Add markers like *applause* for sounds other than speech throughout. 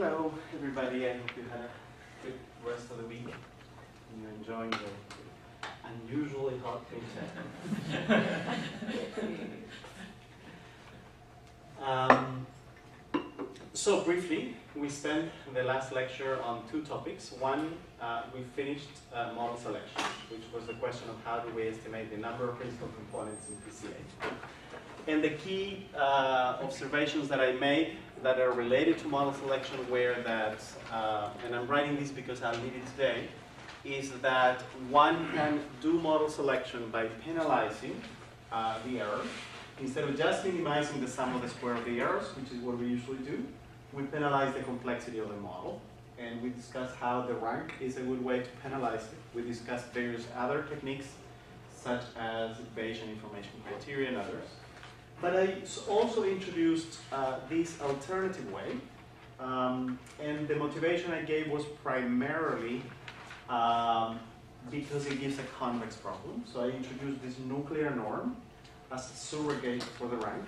Hello, everybody. I hope you had a good rest of the week and you're enjoying the unusually hot winter. *laughs* um, so briefly, we spent the last lecture on two topics. One, uh, we finished uh, model selection, which was the question of how do we estimate the number of principal components in PCA. And the key uh, observations that I made that are related to model selection where that, uh, and I'm writing this because I'll need it today, is that one can do model selection by penalizing uh, the error. Instead of just minimizing the sum of the square of the errors, which is what we usually do, we penalize the complexity of the model. And we discussed how the rank is a good way to penalize it. We discussed various other techniques, such as Bayesian information criteria and others. But I also introduced uh, this alternative way, um, and the motivation I gave was primarily um, because it gives a convex problem. So I introduced this nuclear norm as a surrogate for the rank.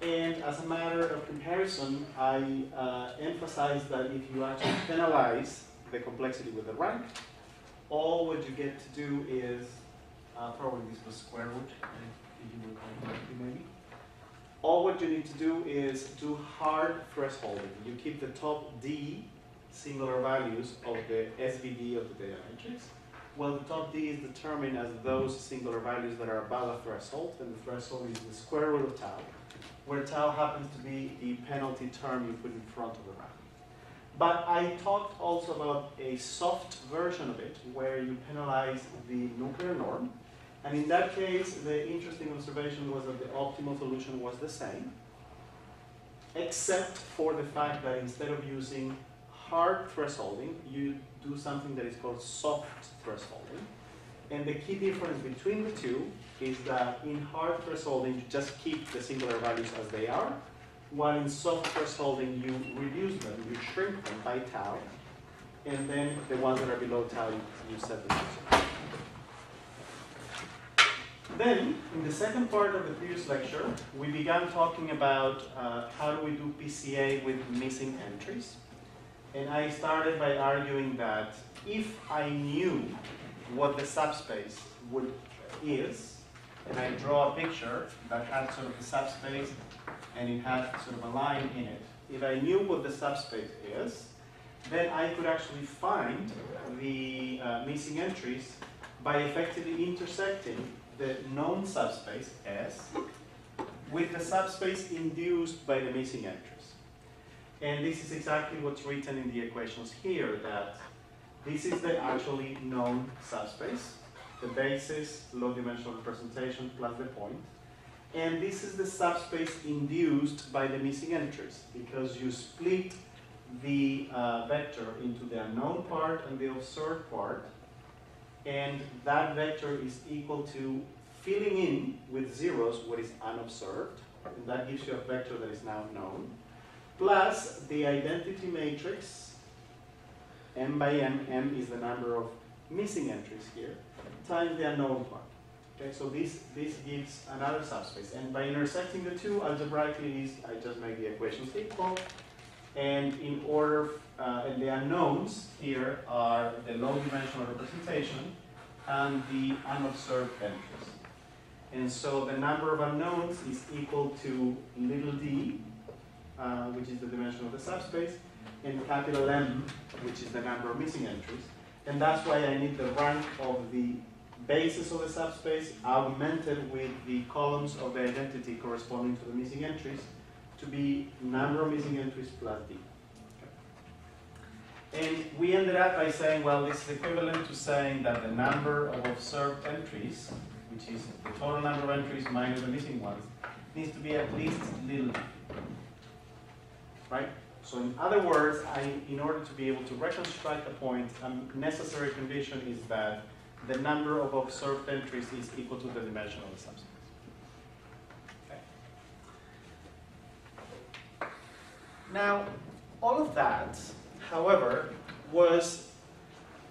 And as a matter of comparison, I uh, emphasized that if you actually penalize the complexity with the rank, all what you get to do is, uh, probably this was square root, if you maybe all what you need to do is do hard thresholding. You keep the top D singular values of the SVD of the data matrix. Well, the top D is determined as those singular values that are above a threshold, and the threshold is the square root of tau, where tau happens to be the penalty term you put in front of the rank. But I talked also about a soft version of it, where you penalize the nuclear norm, and in that case, the interesting observation was that the optimal solution was the same, except for the fact that instead of using hard thresholding, you do something that is called soft thresholding. And the key difference between the two is that in hard thresholding, you just keep the singular values as they are, while in soft thresholding, you reduce them, you shrink them by tau, and then the ones that are below tau, you set them. Then, in the second part of the previous lecture, we began talking about uh, how do we do PCA with missing entries. And I started by arguing that if I knew what the subspace would is, and I draw a picture that had sort of the subspace and it had sort of a line in it, if I knew what the subspace is, then I could actually find the uh, missing entries by effectively intersecting the known subspace S with the subspace induced by the missing entries. And this is exactly what's written in the equations here, that this is the actually known subspace, the basis, low dimensional representation plus the point. And this is the subspace induced by the missing entries, because you split the uh, vector into the unknown part and the observed part, and that vector is equal to filling in with zeros what is unobserved, and that gives you a vector that is now known, plus the identity matrix, m by m, m is the number of missing entries here, times the unknown part. Okay, so this, this gives another subspace, and by intersecting the two, algebraically, I just make the equations equal, and in order, uh, and the unknowns here are the low dimensional representation and the unobserved entries. And so the number of unknowns is equal to little d, uh, which is the dimension of the subspace, and capital M, which is the number of missing entries. And that's why I need the rank of the basis of the subspace augmented with the columns of the identity corresponding to the missing entries to be number of missing entries plus d. And we ended up by saying, well, this is equivalent to saying that the number of observed entries, which is the total number of entries minus the missing ones, needs to be at least little. Right? So in other words, I, in order to be able to reconstruct the point, a necessary condition is that the number of observed entries is equal to the dimension of the subspace. Okay. Now, all of that, however, was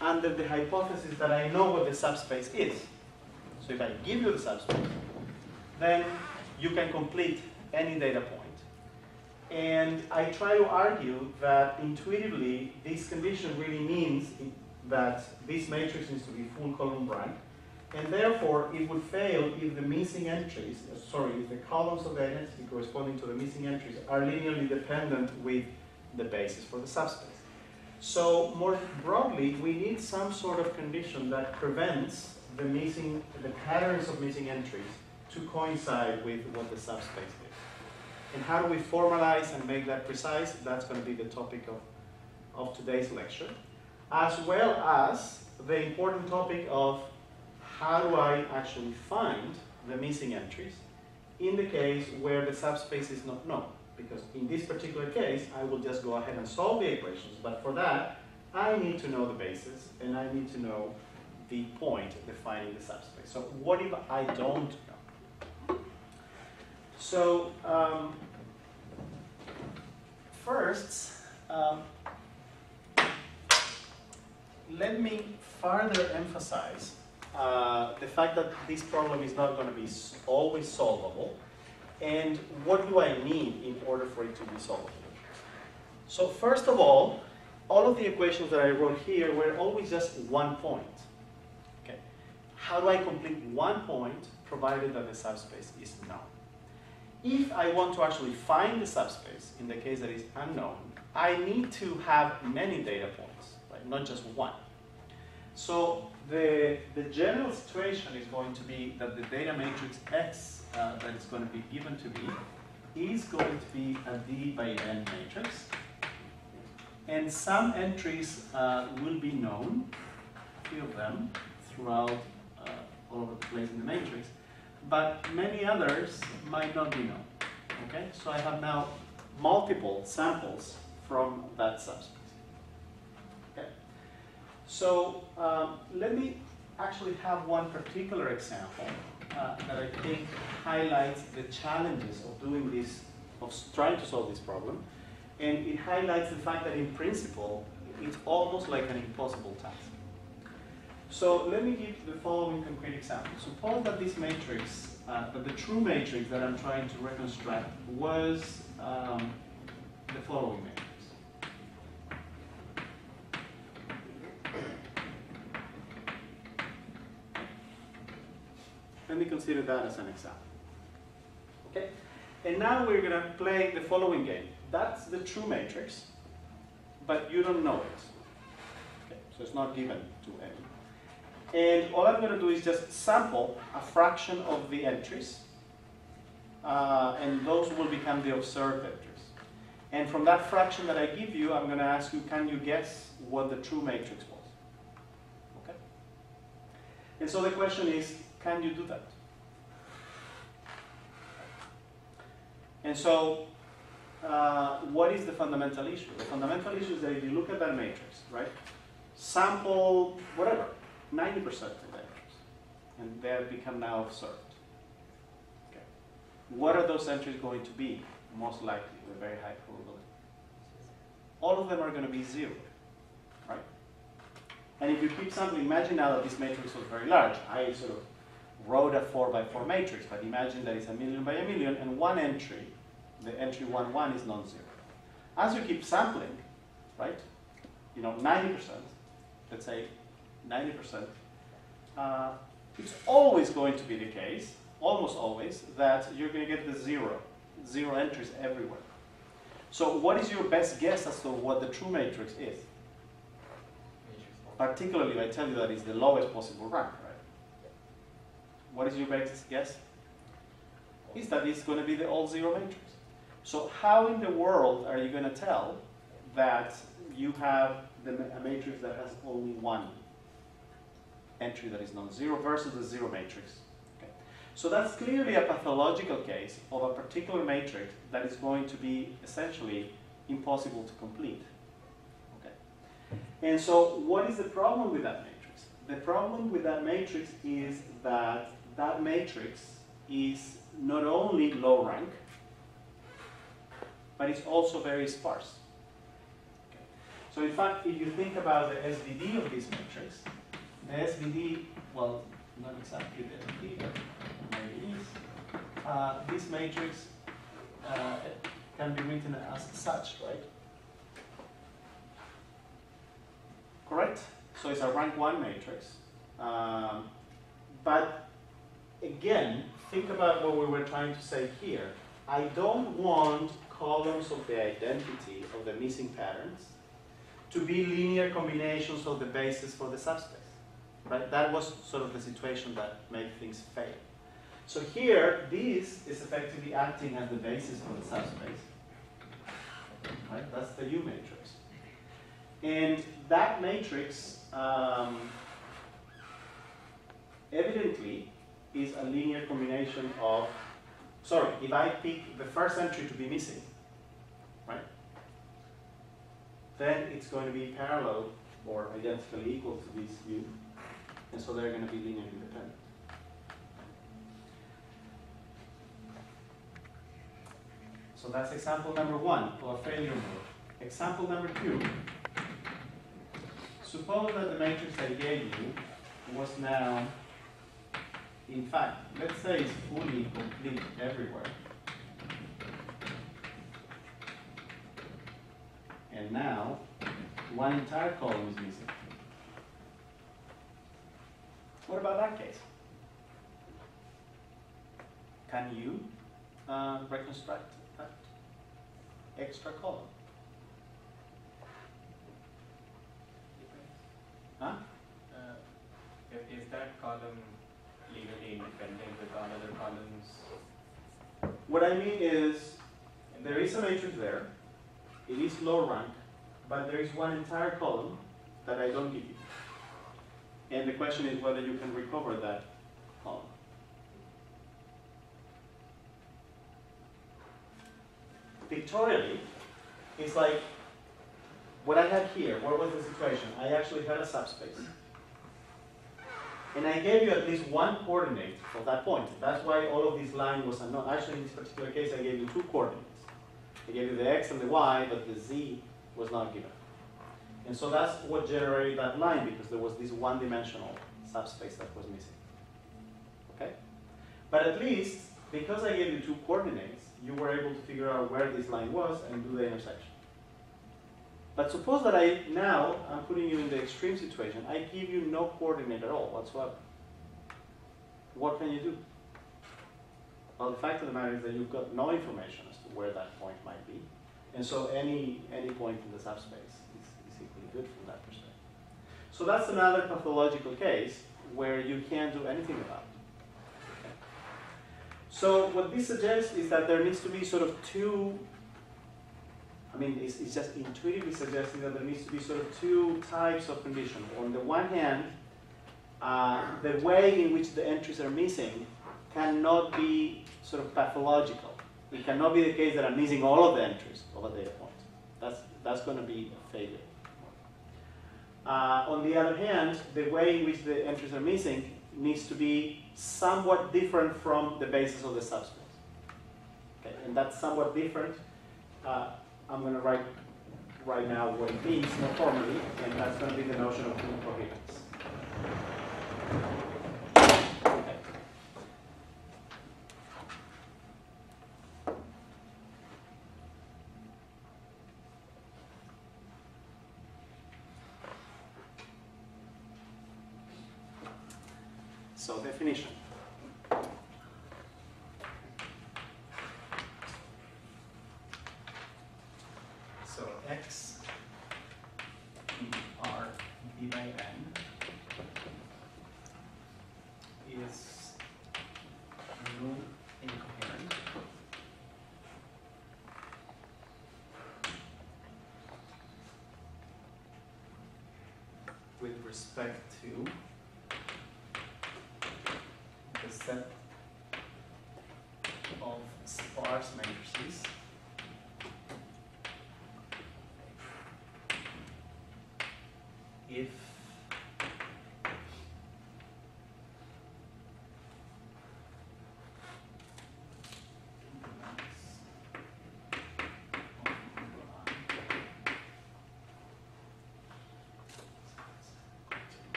under the hypothesis that I know what the subspace is. So if I give you the subspace, then you can complete any data point. And I try to argue that intuitively, this condition really means that this matrix needs to be full column rank, and therefore it would fail if the missing entries, uh, sorry, if the columns of the identity corresponding to the missing entries are linearly dependent with the basis for the subspace. So more broadly, we need some sort of condition that prevents the missing, the patterns of missing entries to coincide with what the subspace is. And how do we formalize and make that precise? That's going to be the topic of, of today's lecture, as well as the important topic of how do I actually find the missing entries in the case where the subspace is not known. Because in this particular case, I will just go ahead and solve the equations, but for that, I need to know the basis, and I need to know the point defining the subspace. So what if I don't know? So um, first, um, let me further emphasize uh, the fact that this problem is not going to be always solvable, and what do I need in order for it to be solved? So first of all, all of the equations that I wrote here were always just one point. Okay. How do I complete one point provided that the subspace is known? If I want to actually find the subspace, in the case that is unknown, I need to have many data points, right? not just one. So the, the general situation is going to be that the data matrix X uh, that is going to be given to me is going to be a D by N matrix. And some entries uh, will be known, a few of them, throughout uh, all over the place in the matrix, but many others might not be known. Okay, so I have now multiple samples from that subspace. Okay, so um, let me actually have one particular example uh, that I think highlights the challenges of doing this, of trying to solve this problem. And it highlights the fact that in principle, it's almost like an impossible task. So let me give the following concrete example. Suppose that this matrix, uh, that the true matrix that I'm trying to reconstruct was um, the following matrix. Let me consider that as an example. Okay? And now we're going to play the following game. That's the true matrix, but you don't know it. Okay? So it's not given to any. And all I'm going to do is just sample a fraction of the entries, uh, and those will become the observed entries. And from that fraction that I give you, I'm going to ask you, can you guess what the true matrix was? Okay? And so the question is, can you do that? And so, uh, what is the fundamental issue? The fundamental issue is that if you look at that matrix, right, sample whatever, 90% of the entries, and they have become now observed. Okay. What are those entries going to be? Most likely, with very high probability. All of them are going to be zero, right? And if you keep sampling, imagine now that this matrix was very large. I sort of wrote a 4 by 4 matrix, but imagine that it's a million by a million, and one entry, the entry 1, 1 is non-zero. As you keep sampling, right, you know, 90%, let's say 90%, uh, it's always going to be the case, almost always, that you're going to get the zero, zero entries everywhere. So what is your best guess as to what the true matrix is? Particularly, if I tell you that it's the lowest possible rank, right? what is your best guess? Is that it's going to be the all zero matrix. So how in the world are you going to tell that you have the, a matrix that has only one entry that is non-zero versus the zero matrix? Okay. So that's clearly a pathological case of a particular matrix that is going to be essentially impossible to complete. Okay. And so what is the problem with that matrix? The problem with that matrix is that that matrix is not only low rank, but it's also very sparse. Okay. So in fact, if you think about the SVD of this matrix, the SVD, well, not exactly the SVD, but maybe it is, uh, this matrix, uh, can be written as such, right? Correct? So it's a rank 1 matrix. Um, but again, think about what we were trying to say here. I don't want columns of the identity of the missing patterns to be linear combinations of the basis for the subspace. Right? That was sort of the situation that made things fail. So here, this is effectively acting as the basis for the subspace. Right? That's the U matrix. And that matrix um, evidently is a linear combination of, sorry, if I pick the first entry to be missing, right, then it's going to be parallel or identically equal to this U, and so they're going to be linearly independent. So that's example number one a failure mode. Example number two, suppose that the matrix I gave you was now, in fact, let's say it's fully complete everywhere. And now, one entire column is missing. What about that case? Can you uh, reconstruct that extra column? Huh? Uh, is, is that column independent with all other columns? What I mean is, there is a matrix there, it is low rank, but there is one entire column that I don't give you. And the question is whether you can recover that column. Pictorially, it's like what I had here, what was the situation? I actually had a subspace. And I gave you at least one coordinate for that point. That's why all of this line was unknown. Actually, in this particular case, I gave you two coordinates. I gave you the x and the y, but the z was not given. And so that's what generated that line, because there was this one-dimensional subspace that was missing. Okay? But at least, because I gave you two coordinates, you were able to figure out where this line was and do the intersection. But suppose that I now, I'm putting you in the extreme situation, I give you no coordinate at all whatsoever. What can you do? Well, the fact of the matter is that you've got no information as to where that point might be. And so any, any point in the subspace is, is equally good from that perspective. So that's another pathological case where you can't do anything about it. Okay. So what this suggests is that there needs to be sort of two I mean, it's, it's, just intuitively suggesting that there needs to be sort of two types of condition. On the one hand, uh, the way in which the entries are missing cannot be sort of pathological. It cannot be the case that I'm missing all of the entries of a data point. That's, that's going to be a failure. Uh, on the other hand, the way in which the entries are missing needs to be somewhat different from the basis of the subspace. Okay, and that's somewhat different. Uh, I'm going to write right now what it means more formally, and that's going to be the notion of incoherence. Okay. So definition. So x r d by n is nu incoherent. With respect to the set of sparse matrices. If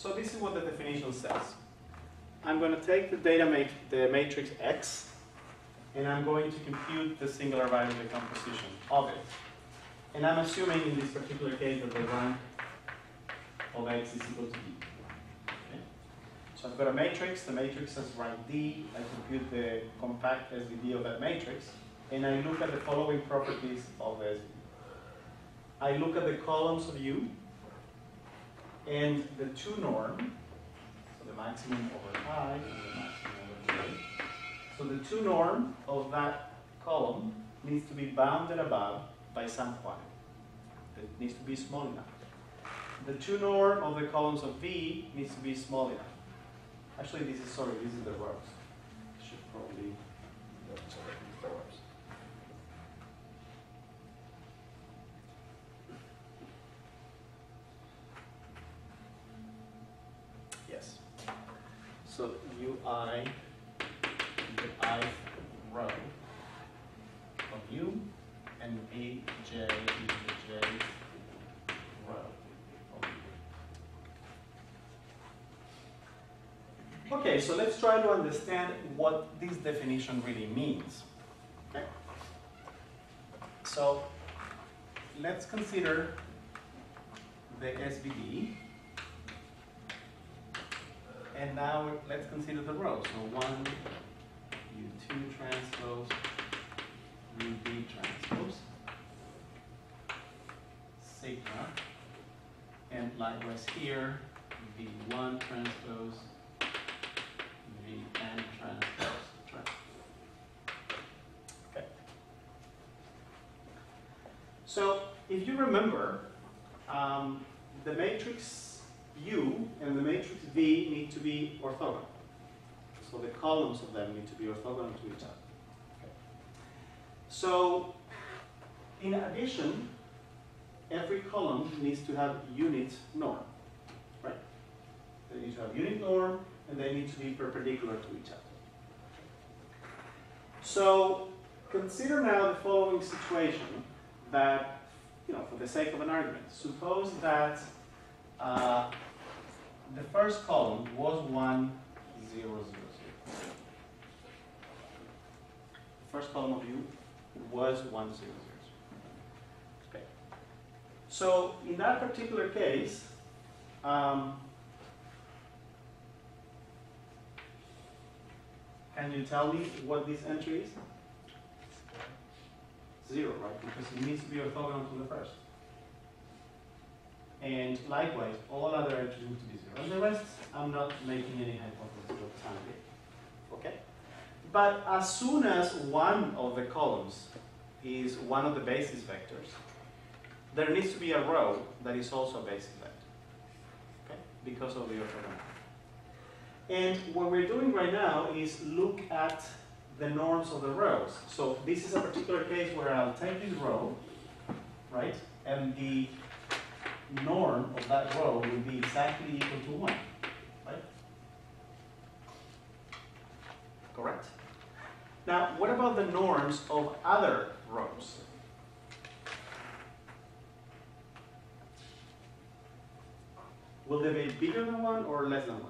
So this is what the definition says. I'm going to take the data mat the matrix X, and I'm going to compute the singular value decomposition of it. And I'm assuming in this particular case that the rank of X is equal to D. Okay? So I've got a matrix, the matrix has rank D, I compute the compact SVD of that matrix, and I look at the following properties of SVD. I look at the columns of U, and the two norm, so the maximum over I and the maximum over J. So the two norm of that column needs to be bounded above by some quantity. It needs to be small enough. The two norm of the columns of V needs to be small enough. Actually, this is, sorry, this is the rows. Should probably, sorry, the rows. Yes. So UI, the i row of U, and AJ is the J row of U. Okay, so let's try to understand what this definition really means. Okay? So let's consider the SVD. And now let's consider the row. So one, U2 transpose, UV transpose, sigma, and likewise here, V1 transpose, Vn transpose, transpose. Okay. So if you remember, um, the matrix U and the matrix V need to be orthogonal. So the columns of them need to be orthogonal to each other. So in addition, every column needs to have unit norm, right? They need to have unit norm and they need to be perpendicular to each other. So consider now the following situation that, you know, for the sake of an argument, suppose that uh, the first column was 1, 0, 0, 0. The first column of U was 1, 0, 0, 0. Okay. So in that particular case, um, can you tell me what this entry is? Zero, right? Because it needs to be orthogonal to the first. And likewise, all other entries to be zero. And the rest, I'm not making any hypothesis the time being. Okay? But as soon as one of the columns is one of the basis vectors, there needs to be a row that is also a basis vector. Okay? Because of the orthogonality. And what we're doing right now is look at the norms of the rows. So this is a particular case where I'll take this row, right? And the norm of that row will be exactly equal to 1, right? Correct? Now, what about the norms of other rows? Will they be bigger than 1 or less than 1?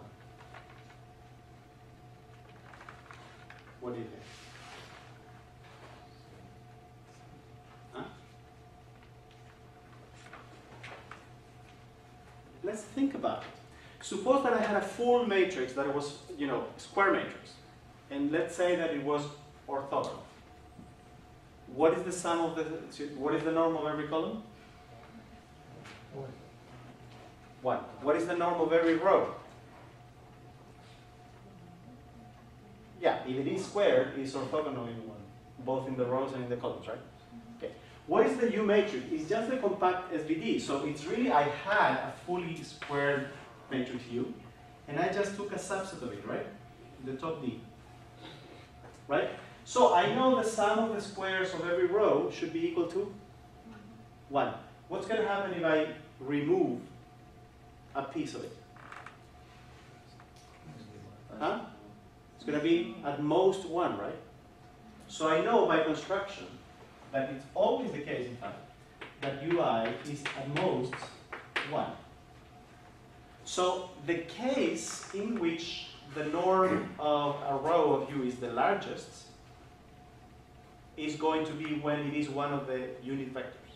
What do you think? Huh? Let's think about it. Suppose that I had a full matrix that was, you know, square matrix. And let's say that it was orthogonal. What is the sum of the, what is the norm of every column? One. What is the norm of every row? Yeah, if it is squared, it's orthogonal in one, both in the rows and in the columns, right? What is the U matrix? It's just the compact SVD. So it's really, I had a fully squared matrix U, and I just took a subset of it, right? The top D. Right? So I know the sum of the squares of every row should be equal to 1. What's going to happen if I remove a piece of it? Huh? It's going to be at most 1, right? So I know by construction that it's always the case, in fact, that ui is at most 1. So the case in which the norm of a row of u is the largest is going to be when it is one of the unit vectors.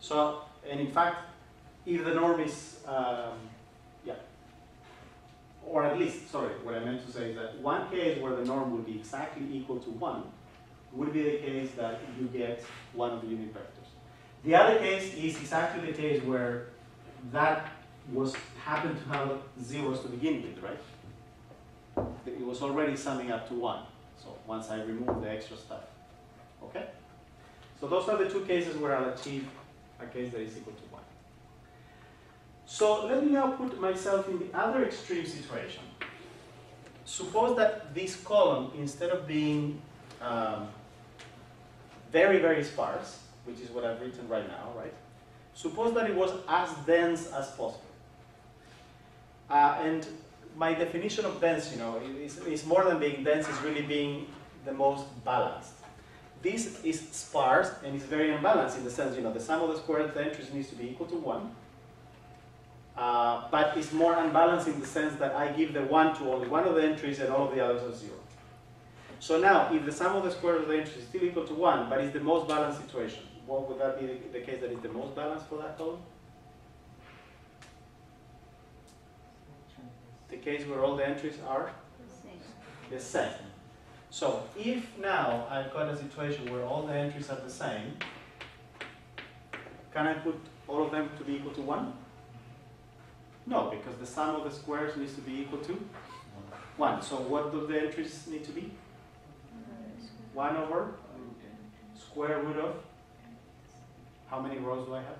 So, and in fact, if the norm is, um, yeah, or at least, sorry, what I meant to say is that one case where the norm would be exactly equal to 1 would be the case that you get one of the unit vectors. The other case is exactly the case where that was happened to have zeros to begin with, right? It was already summing up to 1. So once I remove the extra stuff. Okay? So those are the two cases where I'll achieve a case that is equal to 1. So let me now put myself in the other extreme situation. Suppose that this column, instead of being um, very, very sparse, which is what I've written right now, right? Suppose that it was as dense as possible. Uh, and my definition of dense, you know, is, is more than being dense, is really being the most balanced. This is sparse and it's very unbalanced in the sense, you know, the sum of the square of the entries needs to be equal to 1. Uh, but it's more unbalanced in the sense that I give the 1 to only one of the entries and all of the others are 0. So now, if the sum of the square of the entries is still equal to 1, but it's the most balanced situation, what would that be the, the case that is the most balanced for that column? The case where all the entries are the same. So if now I've got a situation where all the entries are the same, can I put all of them to be equal to 1? No, because the sum of the squares needs to be equal to 1. So what do the entries need to be? 1 over square root of, how many rows do I have?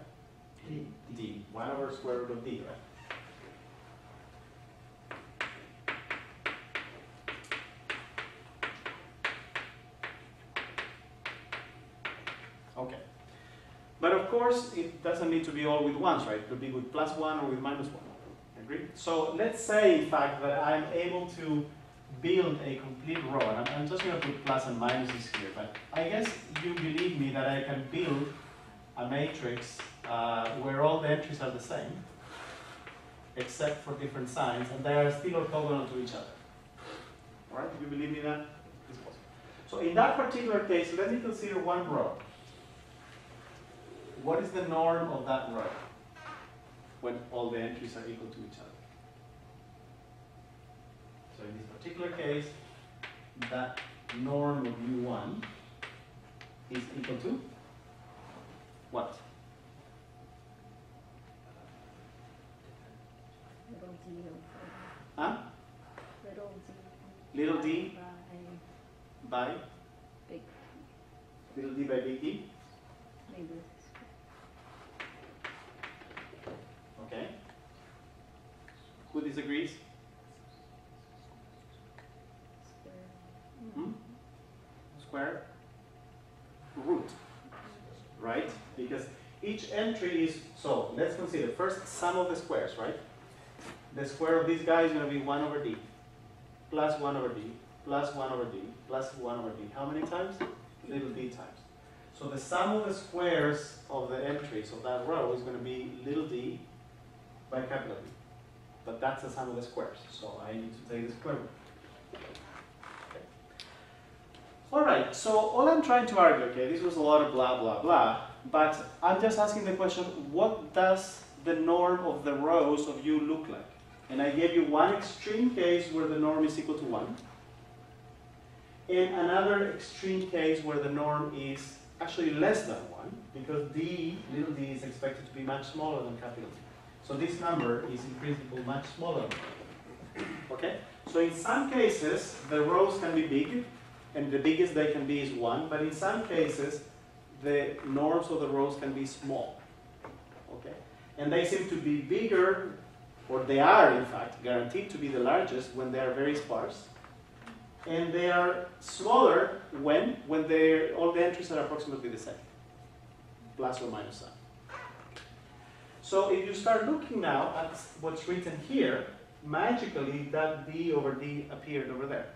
D. D. 1 over square root of D, right? Okay. But of course, it doesn't need to be all with ones, right? It could be with plus 1 or with minus 1. Agree? So let's say, in fact, that I'm able to build a complete row, and I'm, I'm just going to put plus and minuses here, but I guess you believe me that I can build a matrix uh, where all the entries are the same, except for different signs, and they are still orthogonal to each other. All right? Do you believe me that? It's possible. So in that particular case, let me consider one row. What is the norm of that row when all the entries are equal to each other? So in this particular case, that norm of u1 is equal to what? Little d. Huh? Little d. Little d by by big, little d by big D. maybe Okay. Who disagrees? Square root, right? Because each entry is, so let's consider first sum of the squares, right? The square of this guy is going to be 1 over d, plus 1 over d, plus 1 over d, plus 1 over d. How many times? Little d times. So the sum of the squares of the entries of that row is going to be little d by capital D. But that's the sum of the squares, so I need to take the square root. Okay. All right, so all I'm trying to argue, okay, this was a lot of blah, blah, blah, but I'm just asking the question, what does the norm of the rows of U look like? And I gave you one extreme case where the norm is equal to 1, and another extreme case where the norm is actually less than 1, because d, little d, is expected to be much smaller than capital D. So this number is in principle much smaller. Okay? So in some cases, the rows can be big, and the biggest they can be is 1, but in some cases, the norms of the rows can be small. Okay? And they seem to be bigger, or they are in fact guaranteed to be the largest when they are very sparse. And they are smaller when when they're, all the entries are approximately the same, plus or minus sign. So if you start looking now at what's written here, magically that d over d appeared over there.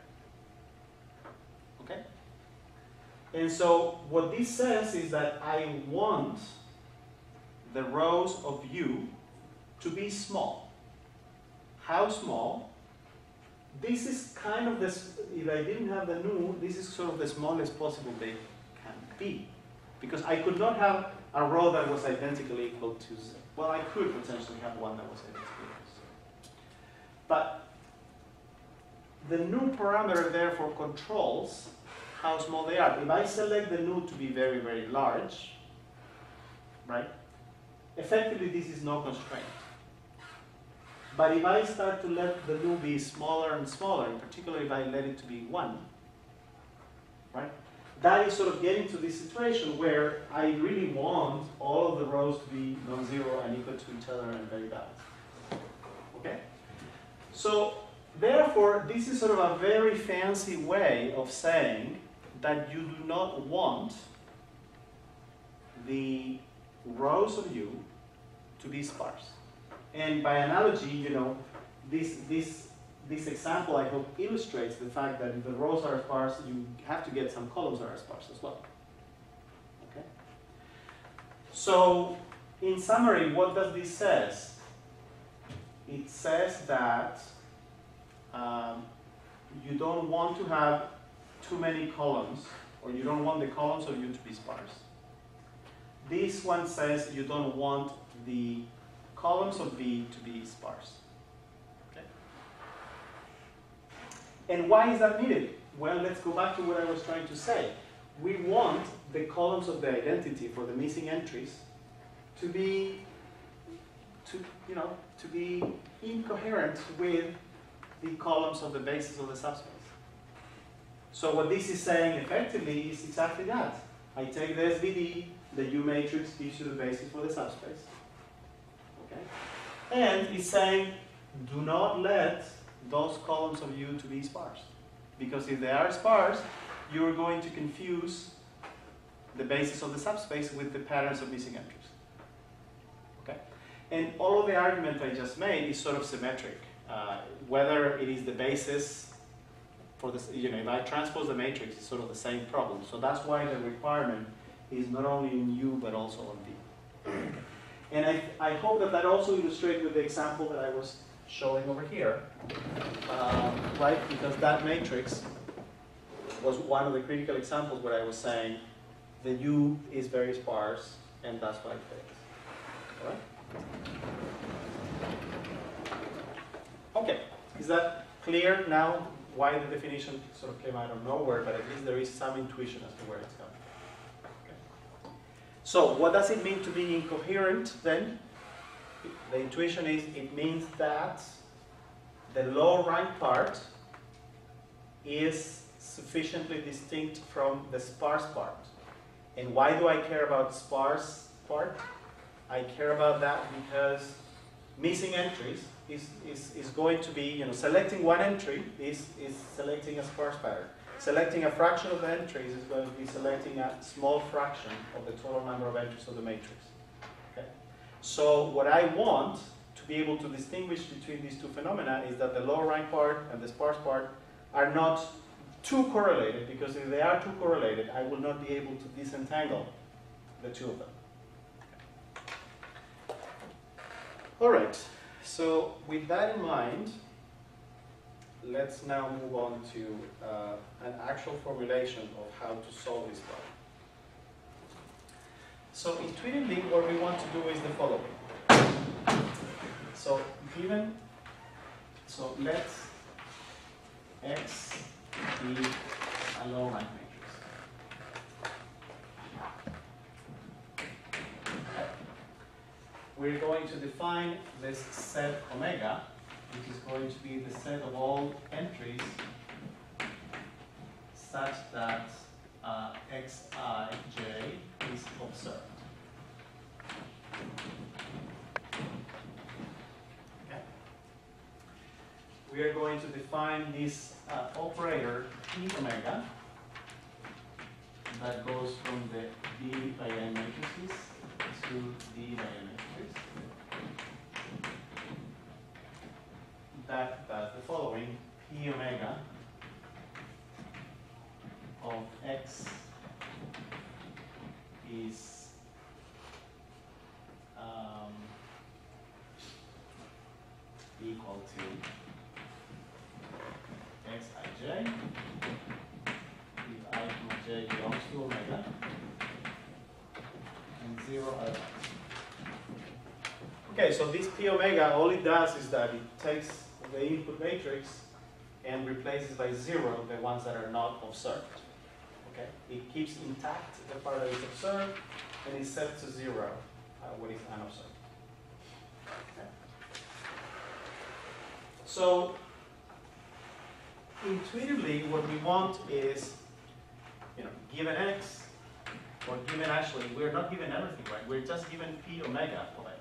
Okay? And so what this says is that I want the rows of u to be small. How small? This is kind of this, if I didn't have the nu, this is sort of the smallest possible they can be. Because I could not have a row that was identically equal to, z- well, I could potentially have one that was identically equal to z. But the nu parameter therefore controls how small they are. If I select the nu to be very, very large, right? Effectively, this is no constraint. But if I start to let the nu be smaller and smaller, in particular if I let it to be one, right? That is sort of getting to this situation where I really want all of the rows to be non-zero and equal to each other and very balanced. Okay? So therefore, this is sort of a very fancy way of saying that you do not want the rows of you to be sparse. And by analogy, you know, this, this, this example I hope illustrates the fact that if the rows are sparse, you have to get some columns that are sparse as well. Okay? So, in summary, what does this says? It says that um, you don't want to have too many columns, or you don't want the columns of U to be sparse. This one says you don't want the columns of V to be sparse. Okay? And why is that needed? Well, let's go back to what I was trying to say. We want the columns of the identity for the missing entries to be, to, you know, to be incoherent with the columns of the basis of the subspace. So what this is saying effectively is exactly that. I take the SVD, the U matrix gives you the basis for the subspace. Okay? And it's saying, do not let those columns of U to be sparse. Because if they are sparse, you're going to confuse the basis of the subspace with the patterns of missing entries. Okay? And all of the argument I just made is sort of symmetric. Uh, whether it is the basis for this, you know, if I transpose the matrix, it's sort of the same problem. So that's why the requirement is not only in U but also on V. And I, I hope that that also illustrates with the example that I was showing over here, um, right? Because that matrix was one of the critical examples where I was saying the U is very sparse and that's why it fails. All right? Okay, is that clear now why the definition sort of came out of nowhere, but at least there is some intuition as to where it's coming. Okay. So what does it mean to be incoherent then? The intuition is it means that the low rank part is sufficiently distinct from the sparse part. And why do I care about sparse part? I care about that because missing entries is, is, is going to be, you know, selecting one entry is, is selecting a sparse pattern. Selecting a fraction of the entries is going to be selecting a small fraction of the total number of entries of the matrix. Okay? So what I want to be able to distinguish between these two phenomena is that the low rank part and the sparse part are not too correlated, because if they are too correlated, I will not be able to disentangle the two of them. All right, so with that in mind, let's now move on to uh, an actual formulation of how to solve this problem. So intuitively, what we want to do is the following. So given, so let's X be a low rank matrix. We're going to define this set omega, which is going to be the set of all entries such that uh, xij is observed. Okay. We are going to define this uh, operator p omega that goes from the d by n matrices to d by n matrix. That does the following p omega of x is um, equal to xij if i comma j belongs to omega and 0 otherwise. Okay, so this p omega, all it does is that it takes the input matrix and replaces by 0 the ones that are not observed. Okay, it keeps intact the part that is observed and it sets to 0 uh, what is unobserved. So intuitively, what we want is, you know, given x, or given actually, we're not given everything, right? We're just given p omega of x.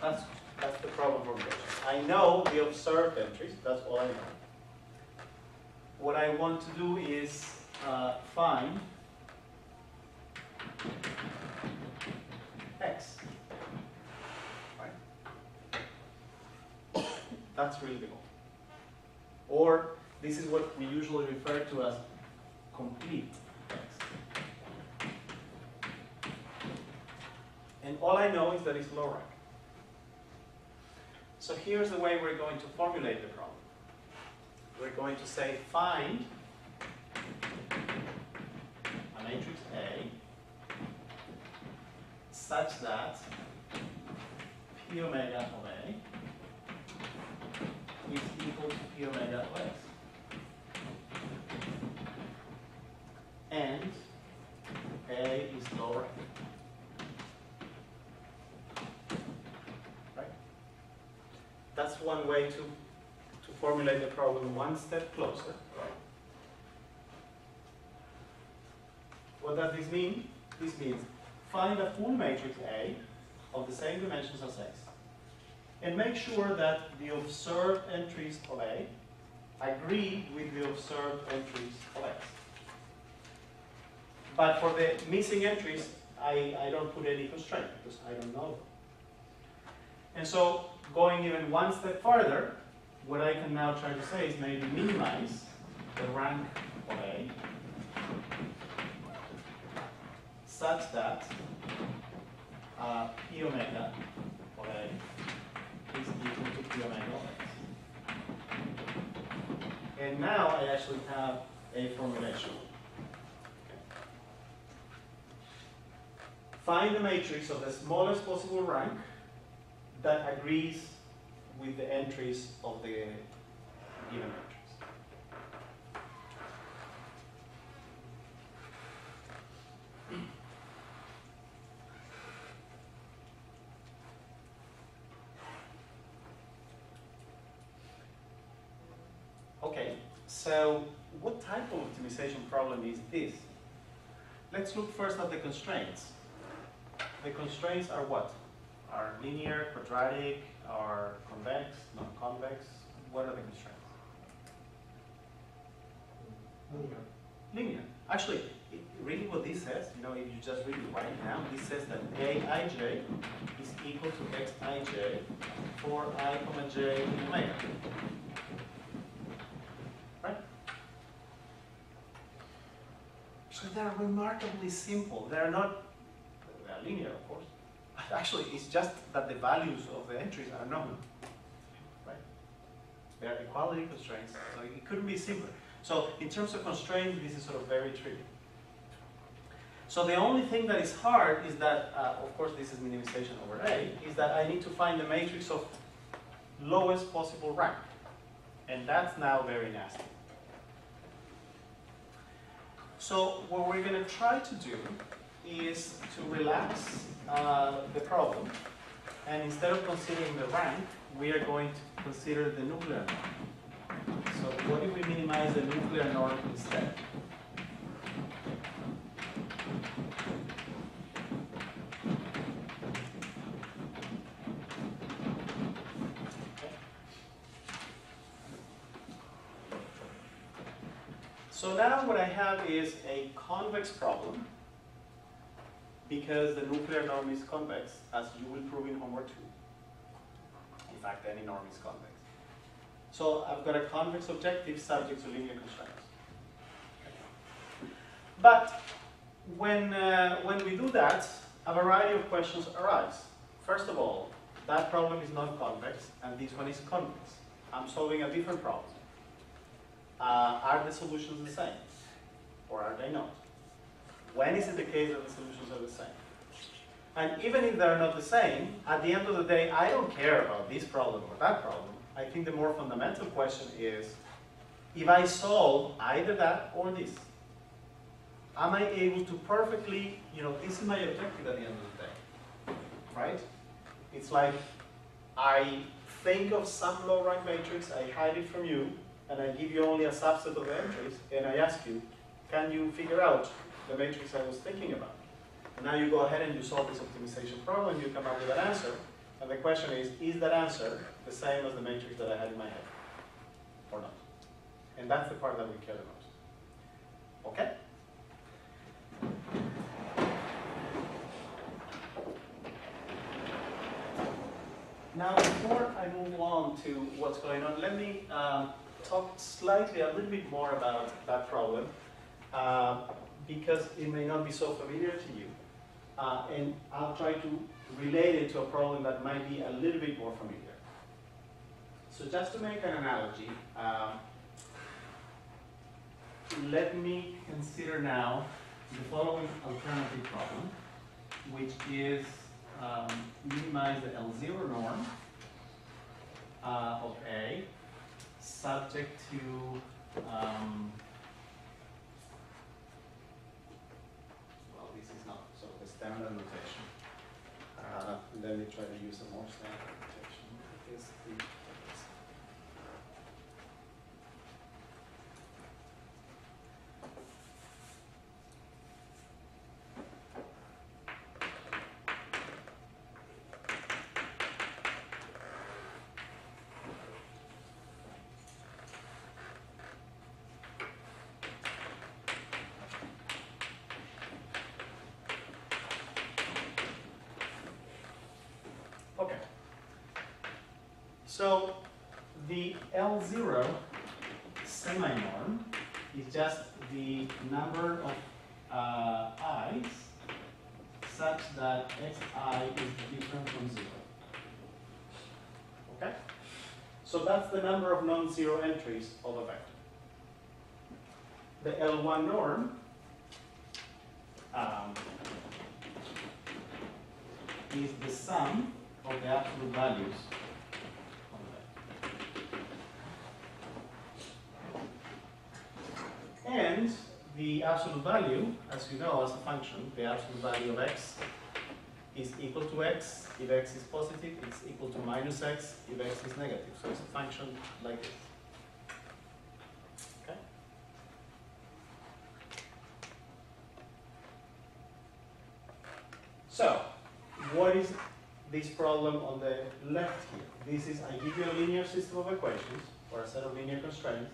That's, that's the problem formulation. I know the observed entries, that's all I know. What I want to do is uh, find x. Right? *coughs* That's really the goal. Or this is what we usually refer to as complete x. And all I know is that it's low rank. So here's the way we're going to formulate the problem. We're going to say find a matrix A such that p omega of A is equal to p omega of x. And A is low rank. Right? That's one way to, to formulate the problem one step closer. What does this mean? This means find a full matrix A of the same dimensions as X and make sure that the observed entries of A agree with the observed entries of X. But for the missing entries, I, I don't put any constraint because I don't know. And so going even one step further, what I can now try to say is maybe minimize the rank of A such that uh, p omega of A is equal to p omega of x. And now I actually have a formulation. Find the matrix of the smallest possible rank that agrees with the entries of the given matrix. Okay, so what type of optimization problem is this? Let's look first at the constraints. The constraints are what? Are linear, quadratic, are convex, non-convex? What are the constraints? Linear. Actually, it, really what this says, you know, if you just read it right now, this says that aij is equal to xij for i comma j in omega. Right? So they're remarkably simple. They're not they're linear, of course. Actually, it's just that the values of the entries are known. Right? They're equality constraints, so it couldn't be simpler. So in terms of constraints, this is sort of very tricky. So the only thing that is hard is that, uh, of course, this is minimization over A, is that I need to find the matrix of lowest possible rank. And that's now very nasty. So what we're going to try to do is to relax uh, the problem. And instead of considering the rank, we are going to consider the nuclear norm. So what if we minimize the nuclear norm instead? So now what I have is a convex problem because the nuclear norm is convex, as you will prove in homework 2. In fact, any norm is convex. So I've got a convex objective subject to linear constraints. But when, uh, when we do that, a variety of questions arise. First of all, that problem is not convex, and this one is convex. I'm solving a different problem. Uh, are the solutions the same? Or are they not? When is it the case that the solutions are the same? And even if they're not the same, at the end of the day, I don't care about this problem or that problem. I think the more fundamental question is, if I solve either that or this, am I able to perfectly, you know, this is my objective at the end of the day, right? It's like I think of some low rank matrix, I hide it from you, and I give you only a subset of the entries, and I ask you, can you figure out the matrix I was thinking about? And now you go ahead and you solve this optimization problem, you come up with an answer, and the question is, is that answer the same as the matrix that I had in my head? Or not? And that's the part that we care the most. Okay? Now, before I move on to what's going on, let me um, talk slightly a little bit more about that problem uh, because it may not be so familiar to you. Uh, and I'll try to relate it to a problem that might be a little bit more familiar. So just to make an analogy, um, let me consider now the following alternative problem, which is um, minimize the L0 norm uh, of A subject to um, well, this is not sort of a standard notation. Uh, try to use a more standard notation. It is the Okay. So the L0 semi-norm is just the number of uh, i's such that xi is different from zero. Okay? So that's the number of non-zero entries of a vector. The L1 norm um, is the sum of the absolute values of the vector. And the absolute value, as you know, as a function, the absolute value of x is equal to x. If x is positive, it's equal to minus x if x is negative. So it's a function like this. Okay? So, what is this problem on the left here? This is, I give you a linear system of equations, or a set of linear constraints,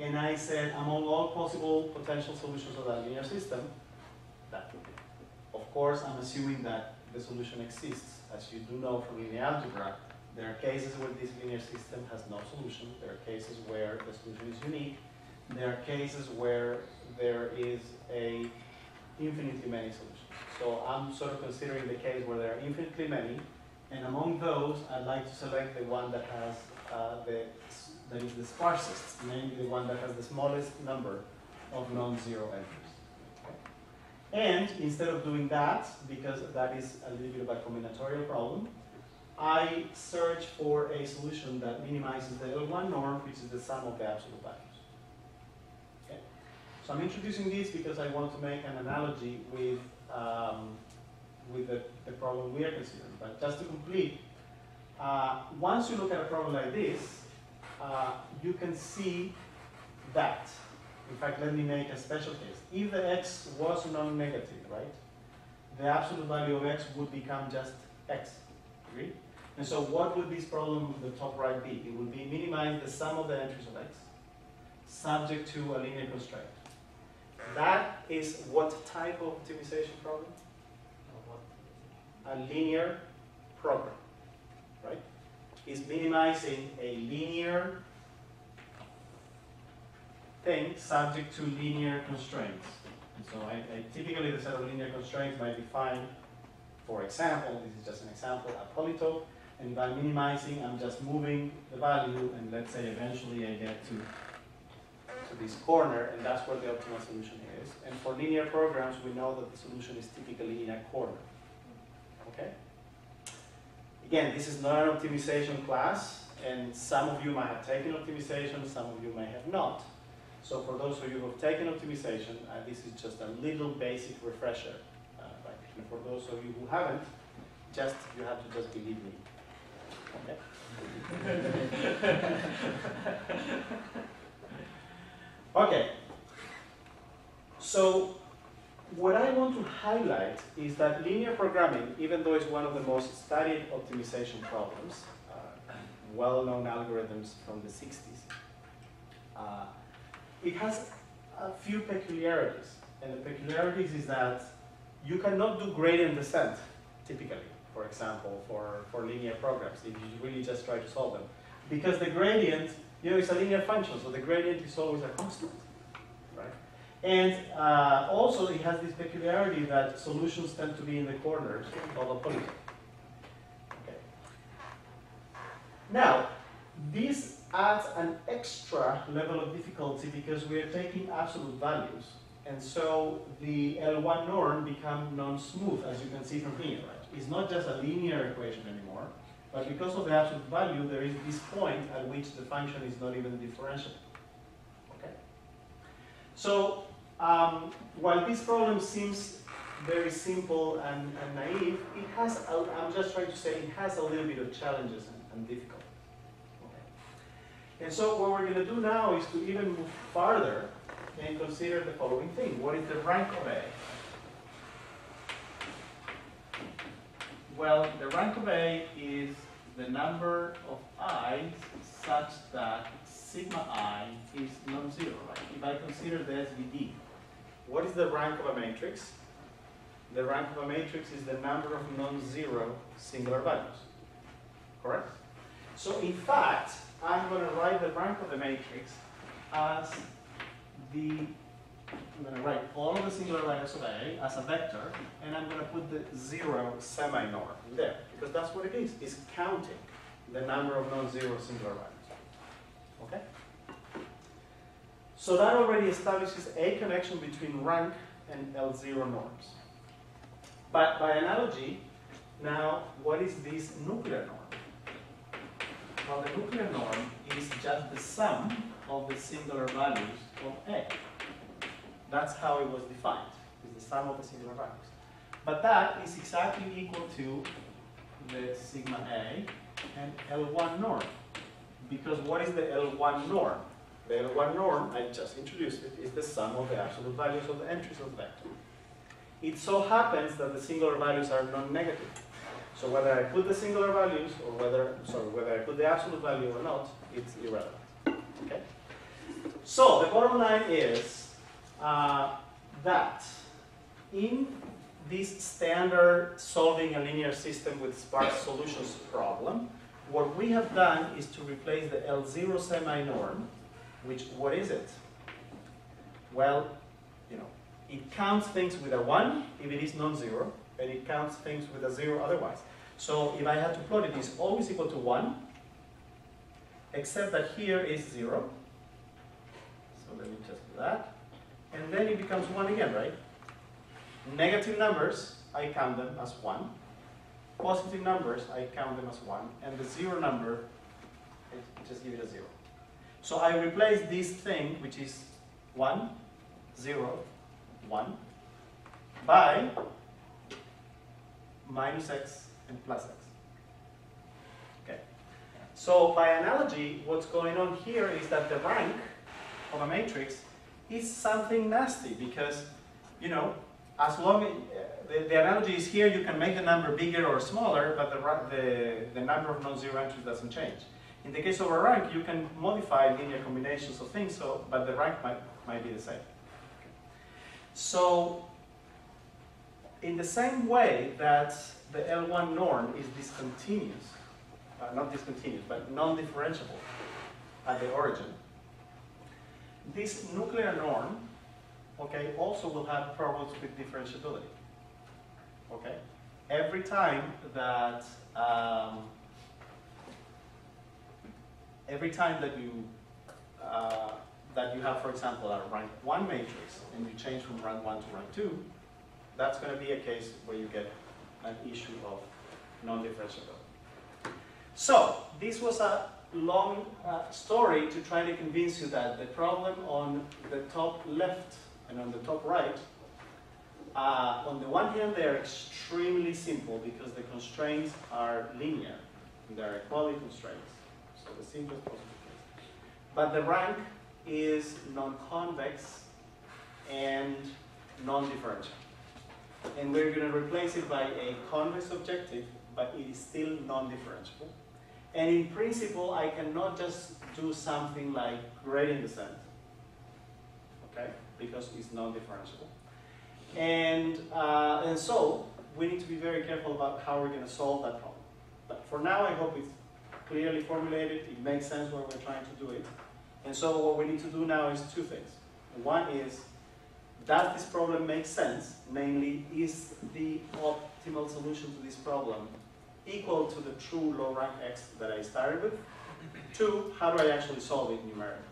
and I said among all possible potential solutions of that linear system, that would be. Of course, I'm assuming that the solution exists. As you do know from linear algebra, there are cases where this linear system has no solution. There are cases where the solution is unique. There are cases where there is a infinitely many solutions. So I'm sort of considering the case where there are infinitely many, and among those, I'd like to select the one that has uh, the that is the sparsest, namely the one that has the smallest number of non-zero entries. And instead of doing that, because that is a little bit of a combinatorial problem, I search for a solution that minimizes the L1 norm, which is the sum of the absolute values. Okay? So I'm introducing this because I want to make an analogy with, um, with the, the problem we are considering. But just to complete, uh, once you look at a problem like this, Uh, you can see that. In fact, let me make a special case. If the x was non-negative, right, the absolute value of x would become just x. Agree? And so what would this problem on the top right be? It would be minimize the sum of the entries of x, subject to a linear constraint. That is what type of optimization problem? A linear program, right? Is minimizing a linear thing subject to linear constraints. And so I, I typically the set of linear constraints might define, for example, this is just an example, a polytope And by minimizing, I'm just moving the value, and let's say eventually I get to, to this corner, and that's where the optimal solution is. And for linear programs, we know that the solution is typically in a corner. Okay? Again, this is not an optimization class, and some of you might have taken optimization, some of you may have not. So for those of you who have taken optimization, uh, this is just a little basic refresher. Uh, right? And for those of you who haven't, just you have to just believe me. Okay. *laughs* okay. So what I want to highlight is that linear programming, even though it's one of the most studied optimization problems, uh, well-known algorithms from the 60s, uh, it has a few peculiarities. And the peculiarities is that you cannot do gradient descent, typically, for example, for, for linear programs, if you really just try to solve them. Because the gradient, you know, it's a linear function, so the gradient is always a constant, right? And uh, also it has this peculiarity that solutions tend to be in the corners of a polygon. Okay. Now, this adds an extra level of difficulty because we are taking absolute values. And so the L1 norm becomes non-smooth, as you can see from here, right? It's not just a linear equation anymore, but because of the absolute value, there is this point at which the function is not even differentiable. Okay? So um, while this problem seems very simple and, and naive, it has, a, I'm just trying to say, it has a little bit of challenges and, and difficulty. Okay. And so what we're going to do now is to even move farther and consider the following thing. What is the rank of A? Well, the rank of A is the number of i's such that sigma i is non-zero, right? If I consider the SVD, what is the rank of a matrix? The rank of a matrix is the number of non-zero singular values, correct? So in fact, I'm going to write the rank of the matrix as the, I'm going to write all of the singular values of A as a vector, and I'm going to put the zero semi-norm there, because that's what it is. It's counting the number of non-zero singular values. Okay? So that already establishes a connection between rank and L0 norms. But by analogy, now what is this nuclear norm? Well, the nuclear norm is just the sum of the singular values of A. That's how it was defined, is the sum of the singular values. But that is exactly equal to the sigma A and L1 norm. Because what is the L1 norm? The L1 norm, I just introduced it, is the sum of the absolute values of the entries of the vector. It so happens that the singular values are non-negative. So whether I put the singular values or whether, sorry, whether I put the absolute value or not, it's irrelevant. Okay? So the bottom line is uh, that in this standard solving a linear system with sparse solutions problem, what we have done is to replace the L0 semi-norm, which, what is it? Well, you know, it counts things with a 1 if it is non-zero, and it counts things with a 0 otherwise. So if I had to plot it, it's always equal to 1, except that here is 0. So let me just do that. And then it becomes 1 again, right? Negative numbers, I count them as 1. Positive numbers, I count them as 1. And the 0 number, I just give it a 0. So I replace this thing, which is 1, 0, 1, by minus x and plus x. Okay. So by analogy, what's going on here is that the rank of a matrix is something nasty because, you know, as long as, the, the analogy is here, you can make the number bigger or smaller, but the, the, the number of non-zero entries doesn't change. In the case of a rank, you can modify linear combinations of things, so, but the rank might, might be the same. So, in the same way that the L1 norm is discontinuous, uh, not discontinuous, but non-differentiable at the origin, this nuclear norm, okay, also will have problems with differentiability. Okay? Every time that um, every time that you uh, that you have, for example, a rank one matrix and you change from rank one to rank two, that's going to be a case where you get an issue of non-differentiability. So this was a long uh, story to try to convince you that the problem on the top left and on the top right, uh, on the one hand, they're extremely simple because the constraints are linear. They're equality constraints. So the simplest possible case. But the rank is non-convex and non-differential. And we're going to replace it by a convex objective, but it is still non-differentiable. And in principle, I cannot just do something like gradient descent, okay, because it's non-differentiable. And, uh, and so, we need to be very careful about how we're going to solve that problem. But for now, I hope it's clearly formulated, it makes sense when we're trying to do it. And so what we need to do now is two things. One is, does this problem make sense? Namely, is the optimal solution to this problem equal to the true low rank x that I started with? Two, how do I actually solve it numerically?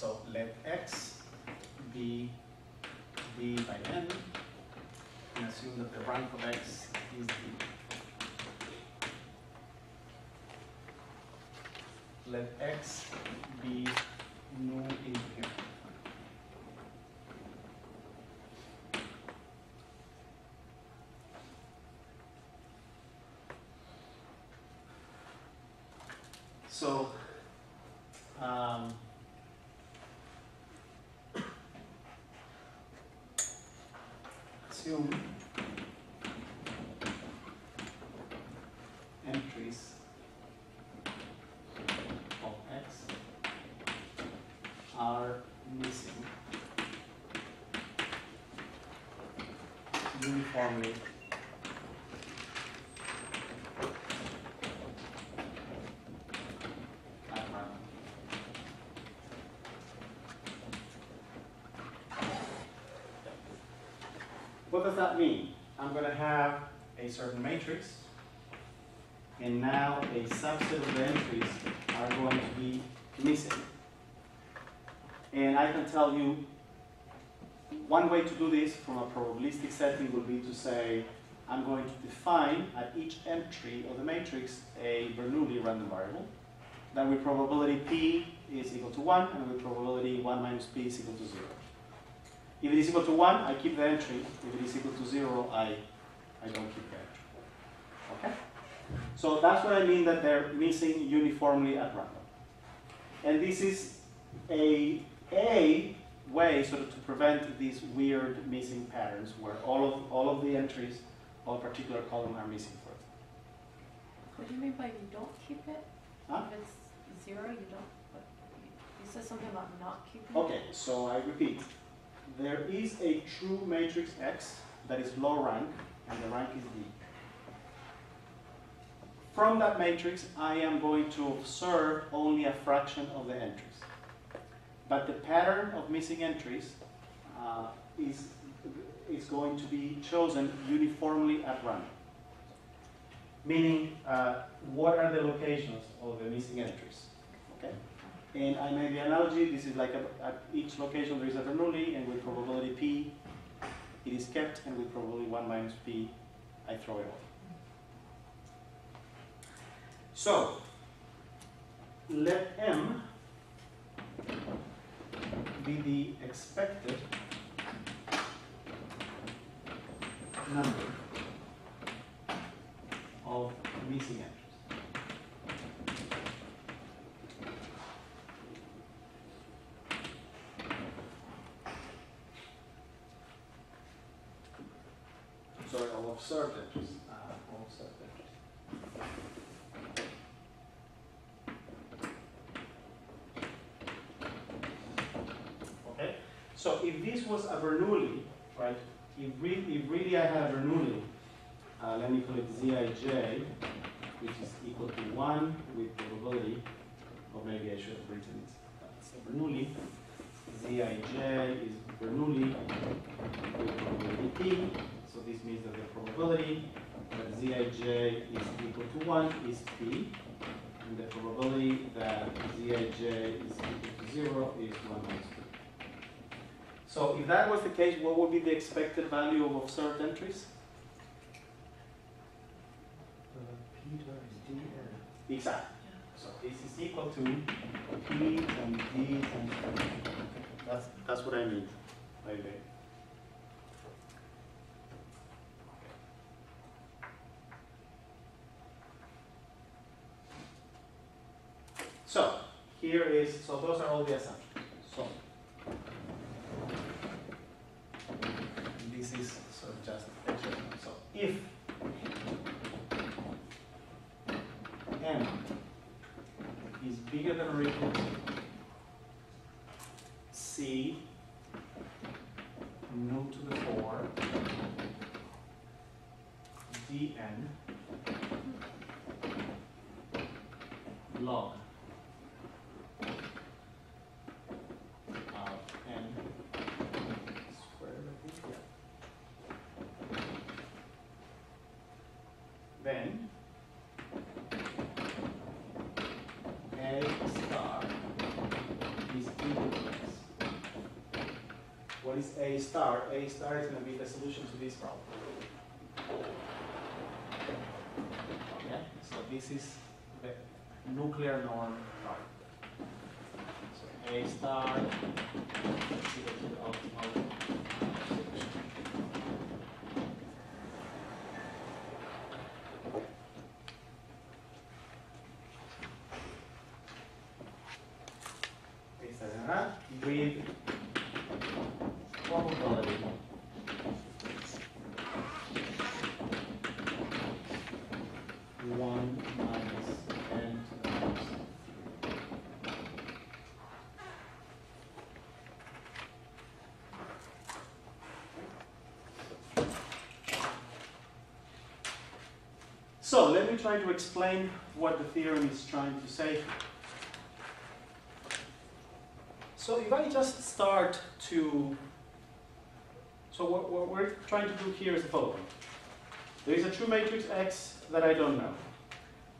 So let x be d by n, and assume that the rank of x is d. Let x be nu incoherent. So, um, assume entries of x are missing uniformly at random. What does that mean? I'm going to have a certain matrix, and now a subset of the entries are going to be missing. And I can tell you one way to do this from a probabilistic setting would be to say, I'm going to define at each entry of the matrix a Bernoulli random variable. Then with probability p is equal to 1, and with probability 1 minus p is equal to 0. If it is equal to 1, I keep the entry. If it is equal to 0, I, I don't keep the entry. Okay? So that's what I mean that they're missing uniformly at random. And this is a, a way sort of to prevent these weird missing patterns where all of, all of the entries of a particular column are missing for it. What do you mean by you don't keep it? Huh? If it's zero, you don't, you you said something about not keeping it? Okay, so I repeat. There is a true matrix X that is low rank, and the rank is D. From that matrix, I am going to observe only a fraction of the entries. But the pattern of missing entries uh, is, is going to be chosen uniformly at random. Meaning, uh, what are the locations of the missing entries? Okay? And I made the analogy, this is like a, at each location there is a Bernoulli, and with probability p, it is kept, and with probability 1 minus p, I throw it off. So, let m be the expected number of missing entries. served entries. Uh, of served entries. Okay, so if this was a Bernoulli, right? If, re- if really I had a Bernoulli, uh, let me call it Zij, which is equal to one with probability, or maybe I should have written it. A Bernoulli. Zij is Bernoulli with probability p. So this means that the probability that Zij is equal to one is p, and the probability that Zij is equal to zero is one minus p. So if that was the case, what would be the expected value of observed entries? Uh, P times D N. Exactly. So this is equal to P and D times P. That's, that's what I mean by the. So here is, so those are all the assumptions. So this is sort of just. So if m is bigger than or equal to c nu to the 4 dn log of n squared, I think, yeah. Then A star is equal to x. What is A star? A star is going to be the solution to this problem. So this is the nuclear norm part. So A star is equal to the optimal solution. etc. with probability one minus n to the minus So let me try to explain what the theorem is trying to say. So if I just start to, so what, what we're trying to do here is the following. There is a true matrix X that I don't know.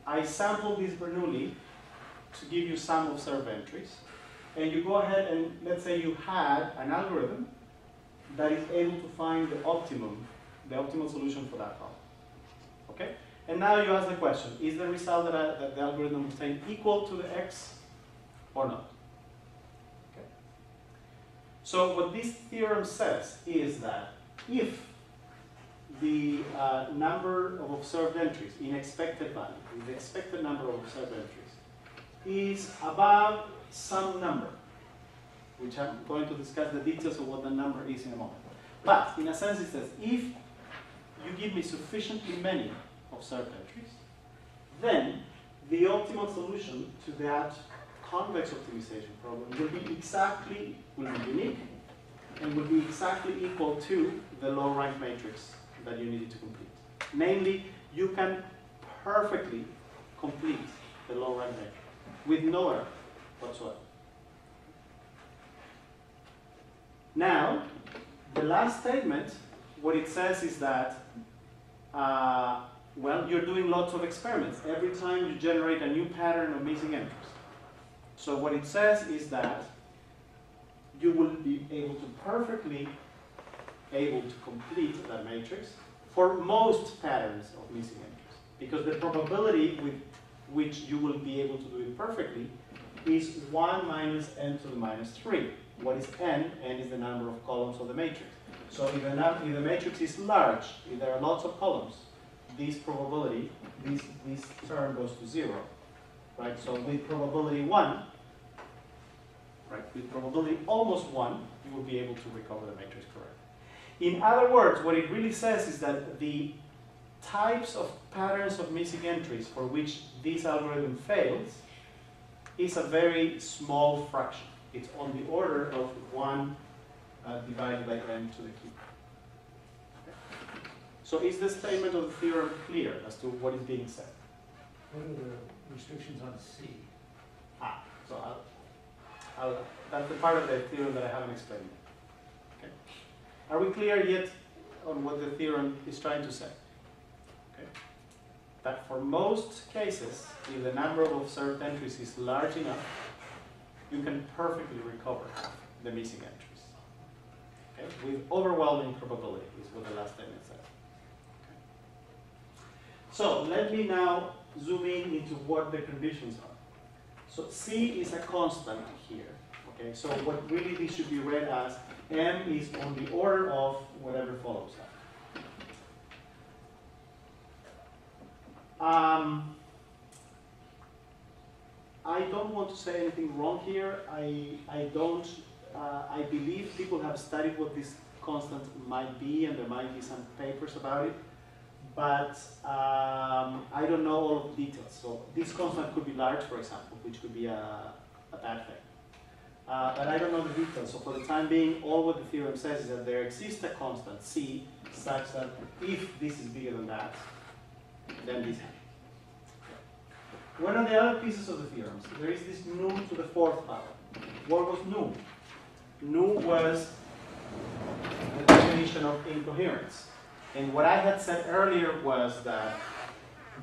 I sample this Bernoulli to give you some observed entries, and you go ahead and let's say you had an algorithm that is able to find the optimum, the optimal solution for that problem. Okay? And now you ask the question, is the result that, I, that the algorithm obtained equal to the X or not? Okay. So what this theorem says is that if the uh, number of observed entries in expected value, the expected number of observed entries, is above some number, which I'm going to discuss the details of what the number is in a moment. But in a sense, it says if you give me sufficiently many entries, then the optimal solution to that convex optimization problem will be exactly, will be unique, and will be exactly equal to the low rank matrix that you needed to complete. Namely, you can perfectly complete the low rank matrix with no error whatsoever. Now, the last statement, what it says is that, uh, well, you're doing lots of experiments. Every time you generate a new pattern of missing entries. So what it says is that you will be able to perfectly able to complete that matrix for most patterns of missing entries. Because the probability with which you will be able to do it perfectly is 1 minus n to the minus 3. What is n? n is the number of columns of the matrix. So if if the matrix is large, if there are lots of columns, this probability, this, term goes to 0. Right? So with probability 1, right, with probability almost 1, you will be able to recover the matrix correctly. In other words, what it really says is that the types of patterns of missing entries for which this algorithm fails is a very small fraction. It's on the order of 1 uh, divided by n to the cube. So is the statement of the theorem clear as to what is being said? What are the restrictions on C? Ah, so I'll, I'll, that's the part of the theorem that I haven't explained yet. Okay. Are we clear yet on what the theorem is trying to say? Okay. That for most cases, if the number of observed entries is large enough, you can perfectly recover the missing entries. Okay? With overwhelming probability is what the last statement. So let me now zoom in into what the conditions are. So C is a constant here. Okay, so what really this should be read as M is on the order of whatever follows that. Um, I don't want to say anything wrong here. I, I don't, uh, I believe people have studied what this constant might be and there might be some papers about it but um, I don't know all of the details. So this constant could be large, for example, which could be a, a bad thing. Uh, but I don't know the details. So for the time being, all what the theorem says is that there exists a constant c such that if this is bigger than that, then this happens. What are the other pieces of the theorems? There is this nu to the fourth power. What was nu? Nu was the definition of incoherence. And what I had said earlier was that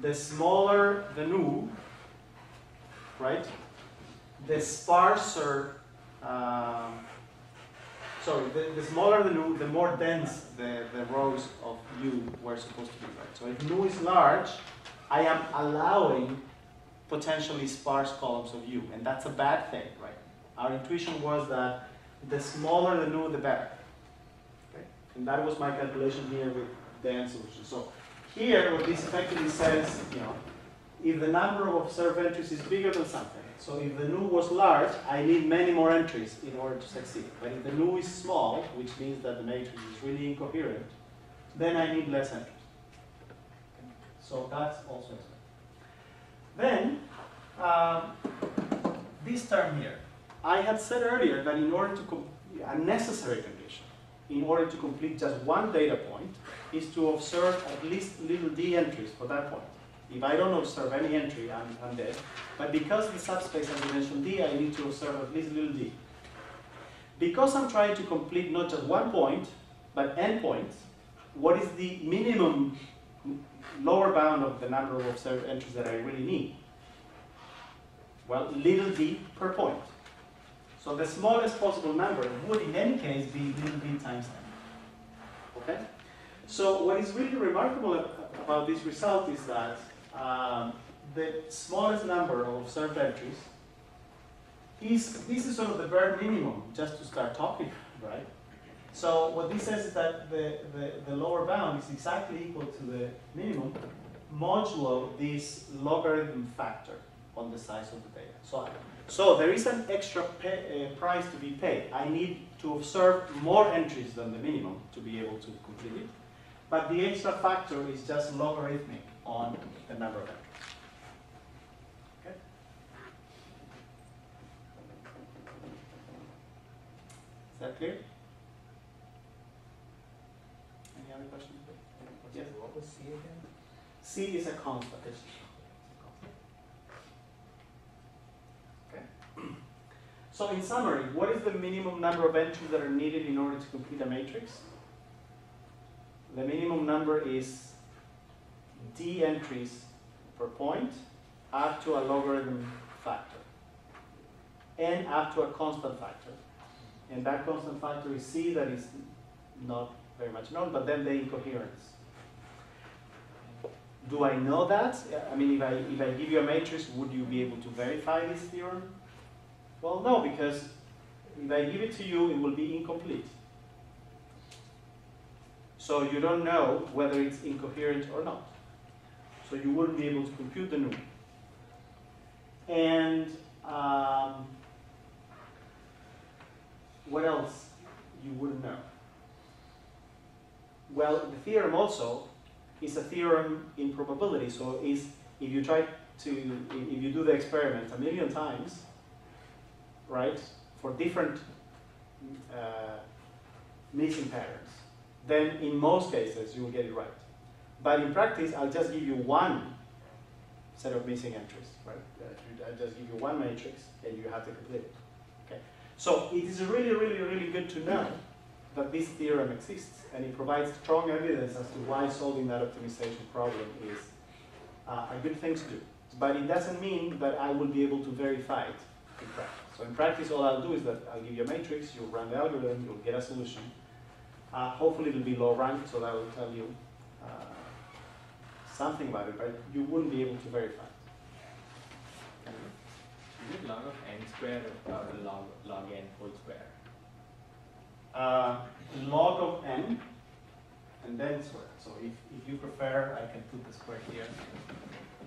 the smaller the nu, right, the sparser, um, sorry, the, the smaller the nu, the more dense the, the rows of u were supposed to be, right? So if nu is large, I am allowing potentially sparse columns of u, and that's a bad thing, right? Our intuition was that the smaller the nu, the better. And that was my calculation here with the end solution. So here, what this effectively says, you know, if the number of observed entries is bigger than something, so if the nu was large, I need many more entries in order to succeed. But if the nu is small, which means that the matrix is really incoherent, then I need less entries. So that's also explained. Then, um, this term here. I had said earlier that in order to, a necessary condition, in order to complete just one data point, is to observe at least little d entries for that point. If I don't observe any entry, I'm, I'm dead. But because the subspace has dimension d, I need to observe at least little d. Because I'm trying to complete not just one point, but n points, what is the minimum lower bound of the number of observed entries that I really need? Well, little d per point. So the smallest possible number would in any case be little d times n. Okay? So what is really remarkable about this result is that um, the smallest number of observed entries is, this is sort of the bare minimum just to start talking, right? So what this says is that the, the, the lower bound is exactly equal to the minimum modulo this logarithm factor on the size of the data. So, so there is an extra pay, uh, price to be paid. I need to observe more entries than the minimum to be able to complete it. But the extra factor is just logarithmic on the number of entries. Okay? Is that clear? Any other questions? Yes. What was C again? C is a constant. Okay. So in summary, what is the minimum number of entries that are needed in order to complete a matrix? The minimum number is d entries per point up to a logarithm factor and up to a constant factor. And that constant factor is c that is not very much known, but then the incoherence. Do I know that? I mean, if I, if I give you a matrix, would you be able to verify this theorem? Well, no, because if I give it to you, it will be incomplete. So you don't know whether it's incoherent or not. So you wouldn't be able to compute the nu. And um, what else you wouldn't know? Well, the theorem also is a theorem in probability. So is if you try to if you do the experiment a million times, right, for different uh, missing patterns, then in most cases you will get it right. But in practice, I'll just give you one set of missing entries, right? I'll just give you one matrix and you have to complete it. Okay. So it is really, really, really good to know that this theorem exists and it provides strong evidence as to why solving that optimization problem is uh, a good thing to do. But it doesn't mean that I will be able to verify it in practice. So in practice, all I'll do is that I'll give you a matrix, you'll run the algorithm, you'll get a solution. Uh, hopefully it'll be low rank, so that will tell you uh, something about it, but you wouldn't be able to verify it. Is it log of n square or log, log n whole square? Uh, log of n and then square. So if, if you prefer, I can put the square here.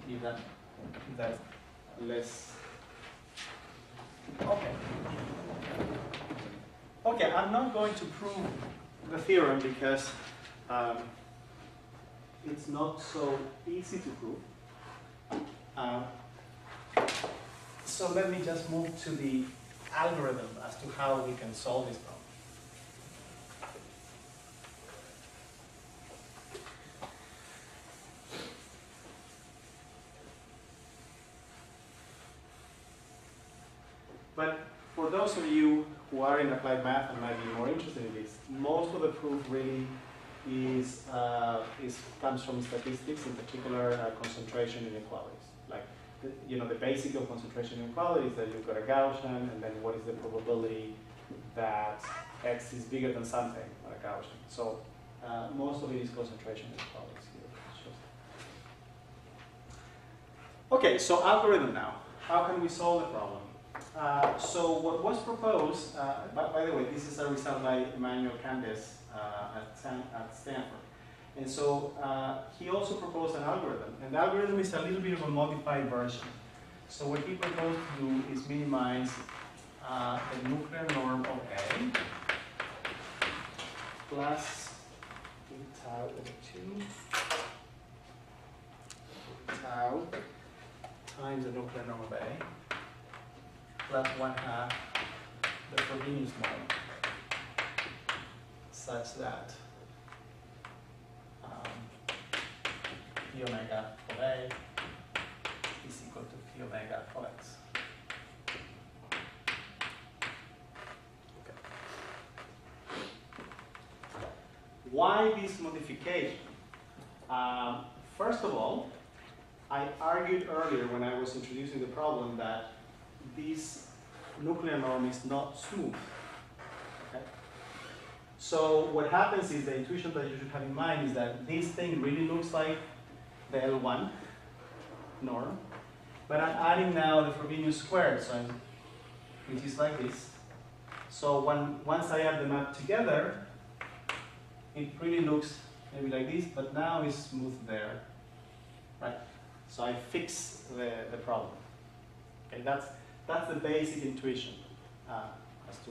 If that, if that's less. Okay. Okay, I'm not going to prove the theorem because um, it's not so easy to prove. Uh, so let me just move to the algorithm as to how we can solve this problem. But for those of you who are in applied math and might be more interested in this, most of the proof really is, uh, is comes from statistics, in particular uh, concentration inequalities. Like, the, you know, the basic of concentration inequality is that you've got a Gaussian, and then what is the probability that x is bigger than something, like a Gaussian. So uh, most of it is concentration inequalities here. Okay, so algorithm now. How can we solve the problem? Uh, so what was proposed, uh, by, by the way, this is a result by Emmanuel Candes uh, at, at Stanford. And so uh, he also proposed an algorithm, and the algorithm is a little bit of a modified version. So what he proposed to do is minimize uh, the nuclear norm of A plus tau over 2 tau times the nuclear norm of A plus one half the Frobenius norm such that um, phi omega of A is equal to phi omega of X. Why this modification? Um, first of all, I argued earlier when I was introducing the problem that this nuclear norm is not smooth. Okay? So what happens is the intuition that you should have in mind is that this thing really looks like the L1 norm, but I'm adding now the Frobenius squared, so I'm, which is like this. So when, once I add them up together, it really looks maybe like this, but now it's smooth there, right? So I fix the, the problem. Okay, that's, that's the basic intuition uh, as to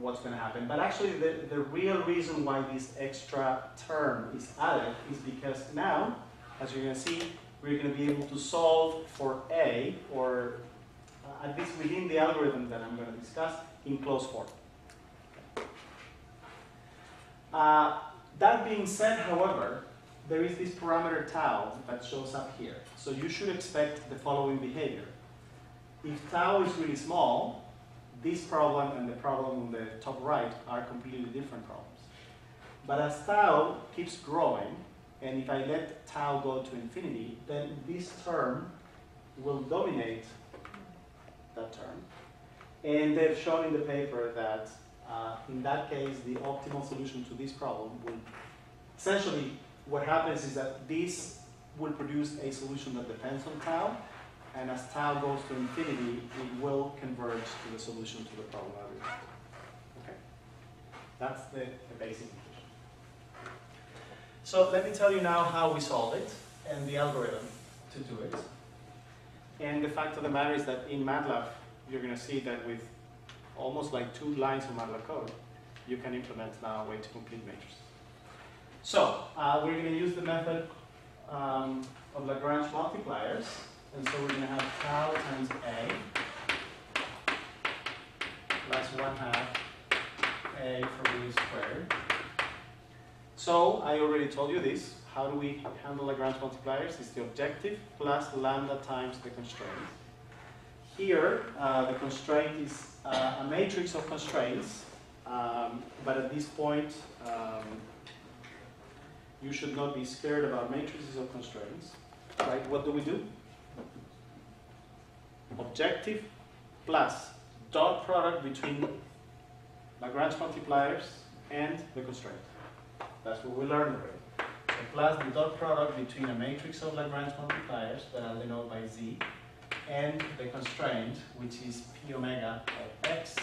what's going to happen. But actually, the, the real reason why this extra term is added is because now, as you're going to see, we're going to be able to solve for A, or uh, at least within the algorithm that I'm going to discuss, in closed form. Uh, that being said, however, there is this parameter tau that shows up here. So you should expect the following behavior. If tau is really small, this problem and the problem on the top right are completely different problems. But as tau keeps growing, and if I let tau go to infinity, then this term will dominate that term. And they've shown in the paper that uh, in that case, the optimal solution to this problem will essentially what happens is that this will produce a solution that depends on tau, and as tau goes to infinity, it will converge to the solution to the problem that we want. Okay, that's the, the basic equation. So let me tell you now how we solve it and the algorithm to do it. And the fact of the matter is that in MATLAB, you're going to see that with almost like two lines of MATLAB code, you can implement now a way to complete matrices. So, uh, we're going to use the method um, of Lagrange multipliers. And so we're going to have tau times A plus 1 half A for B squared. So, I already told you this. How do we handle Lagrange multipliers? It's the objective plus lambda times the constraint. Here, uh, the constraint is uh, a matrix of constraints, um, but at this point, um, you should not be scared about matrices of constraints. Right? What do we do? Objective plus dot product between Lagrange multipliers and the constraint. That's what we learned already. So plus the dot product between a matrix of Lagrange multipliers that I'll denote by z and the constraint, which is p omega of x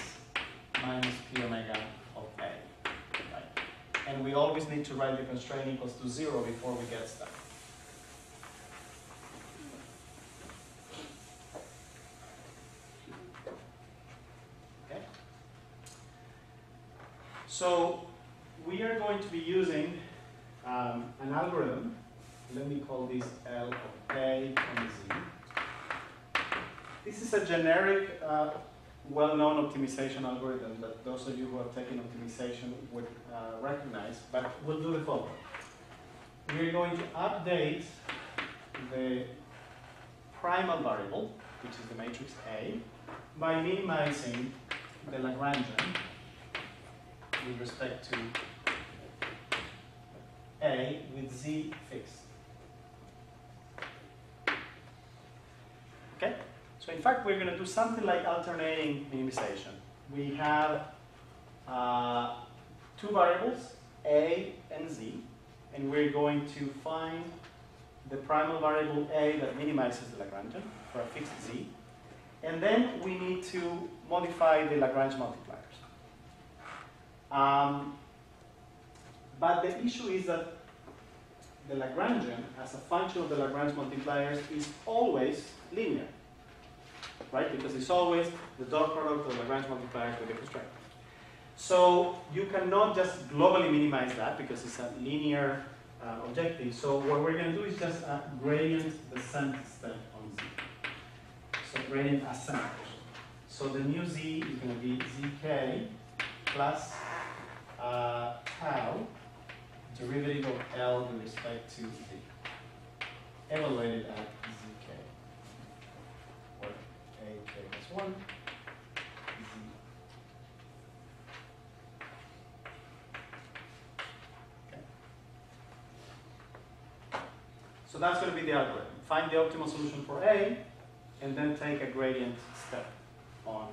minus p omega of a. Right? And we always need to write the constraint equals to zero before we get stuck. Okay? So we are going to be using um, an algorithm. Let me call this L of A and Z. This is a generic, uh, well-known optimization algorithm that those of you who have taken optimization would uh, recognize, but we'll do the following. We're going to update the primal variable, which is the matrix A, by minimizing the Lagrangian with respect to A with Z fixed. Okay? So in fact, we're going to do something like alternating minimization. We have uh, two variables, a and z, and we're going to find the primal variable a that minimizes the Lagrangian for a fixed z, and then we need to modify the Lagrange multipliers. Um, but the issue is that the Lagrangian, as a function of the Lagrange multipliers, is always linear right? Because it's always the dot product of the Lagrange multipliers with the constraint. So you cannot just globally minimize that because it's a linear uh, objective. So what we're going to do is just a gradient descent step on z. So gradient ascent. So the new z is going to be zk plus tau derivative of L with respect to z, evaluated at zk. Or ak plus 1, z. Okay. So that's going to be the algorithm. Find the optimal solution for A, and then take a gradient step on.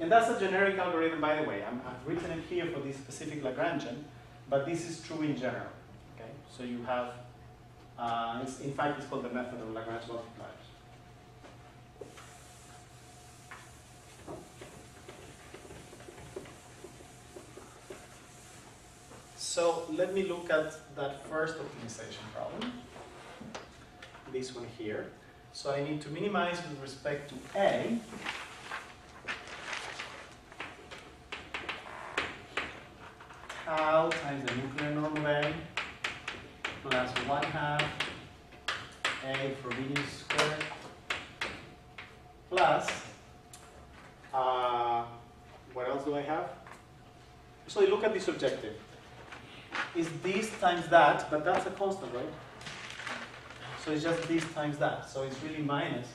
And that's a generic algorithm, by the way. I'm, I've written it here for this specific Lagrangian, but this is true in general. Okay, so you have, uh, in fact, it's called the method of Lagrange multipliers. So let me look at that first optimization problem, this one here. So I need to minimize with respect to A. Tau times the nuclear norm of A plus 1 half A for B squared plus, uh, what else do I have? So you look at this objective is this times that, but that's a constant, right? So it's just this times that. So it's really minus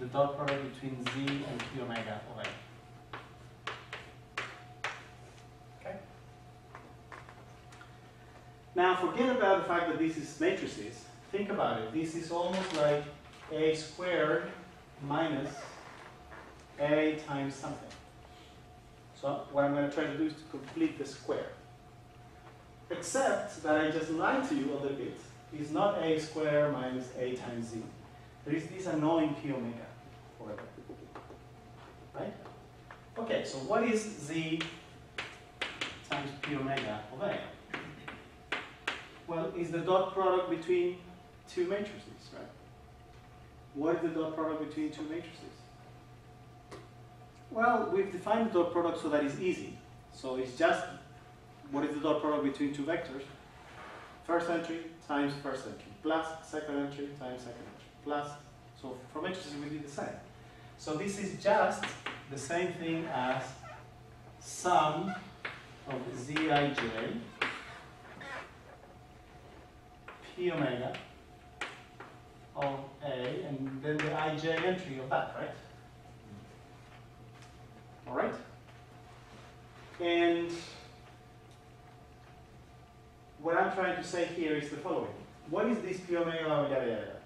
the dot product between z and p omega of a. Okay? Now forget about the fact that this is matrices. Think about it. This is almost like a squared minus a times something. So what I'm going to try to do is to complete the square. Except that I just lied to you a little bit. It's not a square minus a times z. There is this annoying p omega forever. Right? Okay, so what is z times p omega of a? Well, it's the dot product between two matrices, right? What is the dot product between two matrices? Well, we've defined the dot product so that it's easy. So it's just what is the dot product between two vectors? First entry times first entry, plus second entry times second entry, plus, so for matrices we do the same. So this is just the same thing as sum of zij p omega of A and then the ij entry of that, right? All right? And what I'm trying to say here is the following. What is this p omega of yada?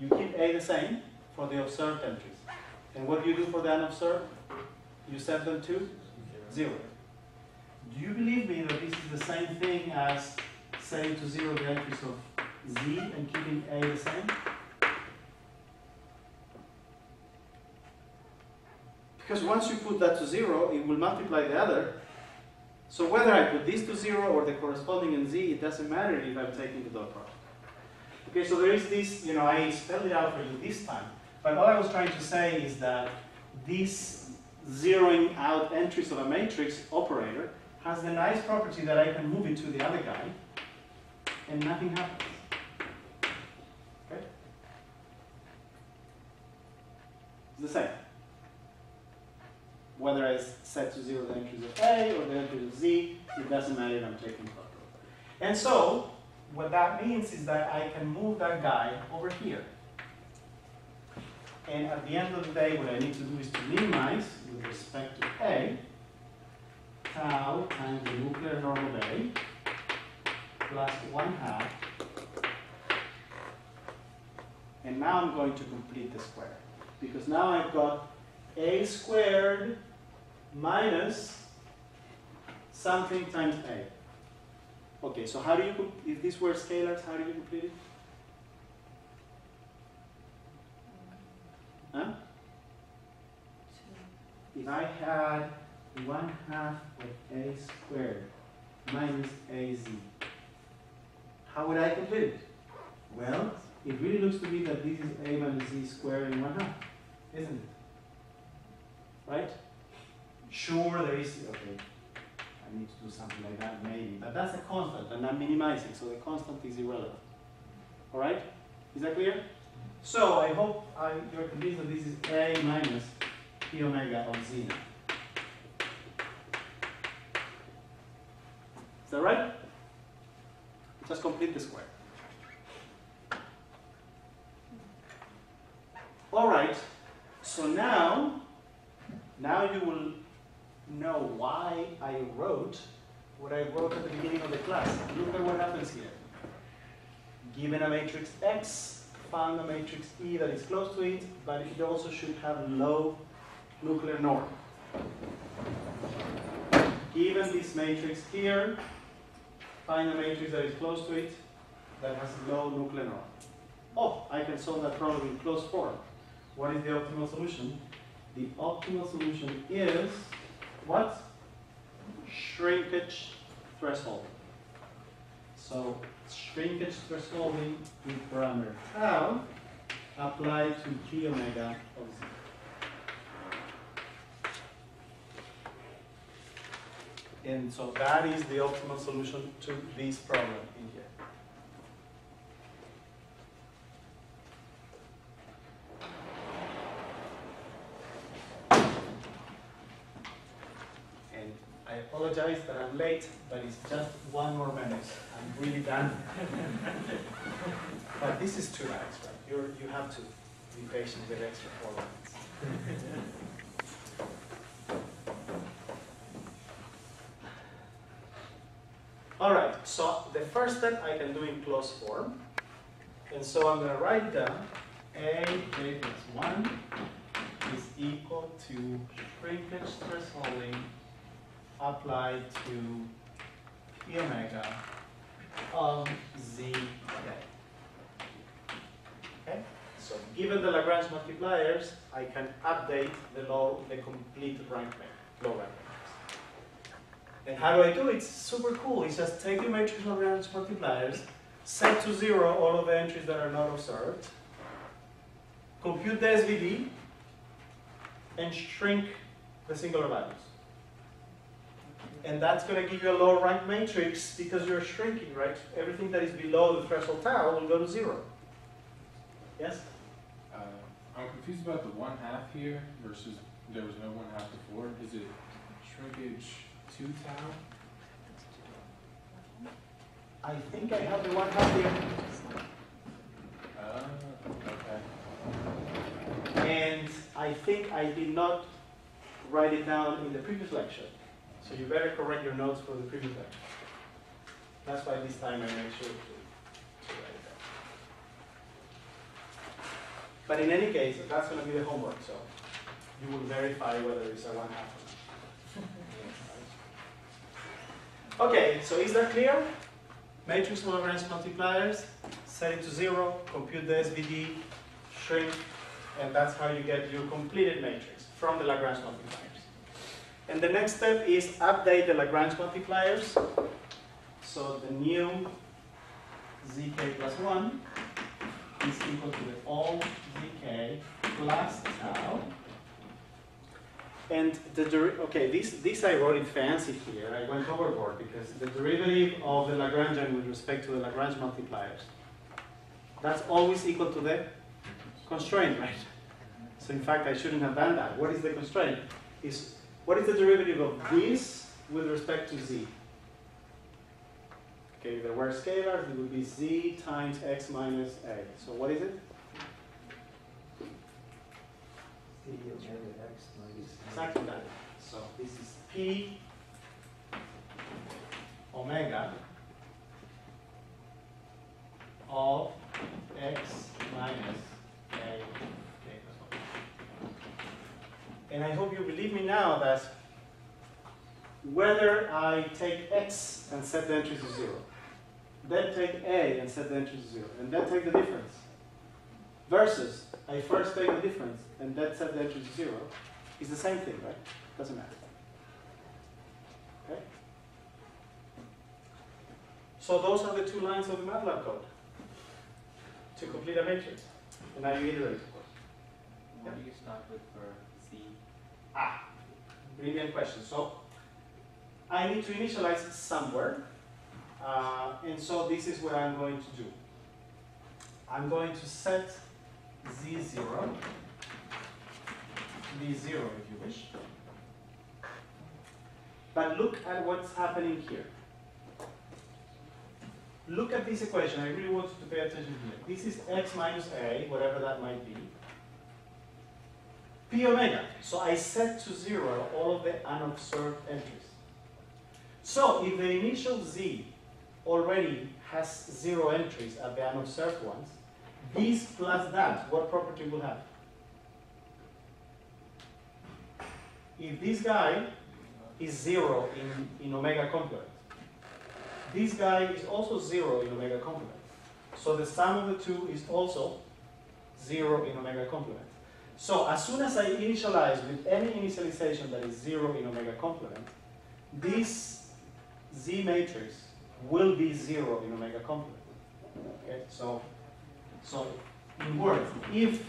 You keep A the same for the observed entries. And what do you do for the unobserved? You set them to zero. Do you believe me that this is the same thing as setting to zero the entries of z and keeping A the same? Because once you put that to zero, it will multiply the other. So whether I put this to zero or the corresponding in z, it doesn't matter if I'm taking the dot product. Okay, so there is this, you know, I spelled it out for you this time. But all I was trying to say is that this zeroing out entries of a matrix operator has the nice property that I can move it to the other guy and nothing happens. Okay? It's the same. Whether I set to zero the entries of A or the entries of Z, it doesn't matter I'm taking dot. And so, what that means is that I can move that guy over here. And at the end of the day, what I need to do is to minimize with respect to A, tau times the nuclear norm of A, plus 1 half. And now I'm going to complete the square. Because now I've got A squared minus something times A. Okay, so how do you, if these were scalars, how do you complete it? Huh? If I had one half of a squared minus az, how would I complete it? Well, it really looks to me that this is a minus z squared in one half, isn't it? Right? Sure, there is, okay, I need to do something like that maybe, but that's a constant and I'm minimizing, so the constant is irrelevant. All right? Is that clear? So I hope I, you're convinced that this is A minus P omega of Z. Is that right? Just complete the square. All right. So now, now you will know why I wrote what I wrote at the beginning of the class. Look at what happens here. Given a matrix X, found a matrix E that is close to it, but it also should have low nuclear norm. Given this matrix here, find a matrix that is close to it that has low nuclear norm. Oh, I can solve that problem in closed form. What is the optimal solution? The optimal solution is what? Shrinkage threshold. So shrinkage thresholding parameter tau applied to g omega of z. And so that is the optimal solution to this problem in here. And I apologize that I'm late, but it's just one more minute. I'm really done. but this is two minutes, right? You're, you have to be patient with extra four minutes. All right, so the first step I can do in closed form. And so I'm going to write down A j plus 1 is equal to shrinkage thresholding applied to p omega of z. Okay? So given the Lagrange multipliers, I can update the low, the complete rank low rank matrix. And how do I do it? It's super cool. It's just take the matrix of Lagrange multipliers, set to zero all of the entries that are not observed, compute the SVD, and shrink the singular values. And that's going to give you a low rank matrix because you're shrinking, right? Everything that is below the threshold tau will go to zero. Yes? Uh, I'm confused about the one half here versus there was no one half before. Is it shrinkage two tau? I think I have the one half here. Uh, okay. And I think I did not write it down in the previous lecture. So you better correct your notes for the previous lecture. That's why this time I make sure to, to write it down. But in any case, that's going to be the homework, so you will verify whether it's a one half. *laughs* Okay, so is that clear? Matrix Lagrange multipliers, set it to zero, compute the SVD, shrink, and that's how you get your completed matrix from the Lagrange multipliers. And the next step is update the Lagrange multipliers. So the new zk plus 1 is equal to the old zk plus tau. And the okay, this this I wrote it fancy here. I went overboard because the derivative of the Lagrangian with respect to the Lagrange multipliers, that's always equal to the constraint, right? So in fact, I shouldn't have done that. What is the constraint? Is what is the derivative of this with respect to z? Okay, if there were scalars, it would be z times x minus a. So what is it? C omega x minus. Exactly that. So this is p omega of x minus a k plus one. And I hope you believe me now that whether I take x and set the entry to zero, then take a and set the entry to zero, and then take the difference, versus I first take the difference and then set the entry to zero, is the same thing, right? Doesn't matter. Okay? So those are the two lines of the MATLAB code to complete a matrix. And now you iterate, of course. What do you start with for C? Ah, brilliant question. So I need to initialize somewhere. Uh, and so this is what I'm going to do. I'm going to set z0, b0 if you wish. But look at what's happening here. Look at this equation. I really want you to pay attention here. This is x minus a, whatever that might be. P omega. So I set to zero all of the unobserved entries. So if the initial z already has zero entries at the unobserved ones, this plus that, what property will have? If this guy is zero in, in omega complement, this guy is also zero in omega complement. So the sum of the two is also zero in omega complement. So as soon as I initialize with any initialization that is zero in omega complement, this Z matrix will be zero in omega complement. Okay, so, so in words, if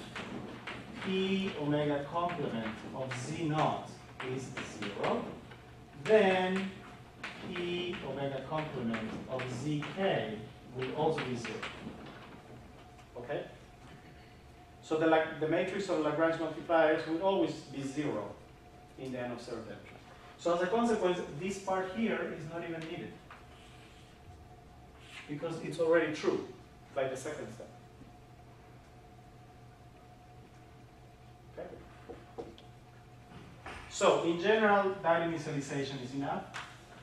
P omega complement of Z naught is zero, then P omega complement of ZK will also be zero. Okay? So the, the matrix of Lagrange multipliers will always be zero in the unobserved entry. So as a consequence, this part here is not even needed. Because it's already true by the second step. Okay? So in general, that initialization is enough.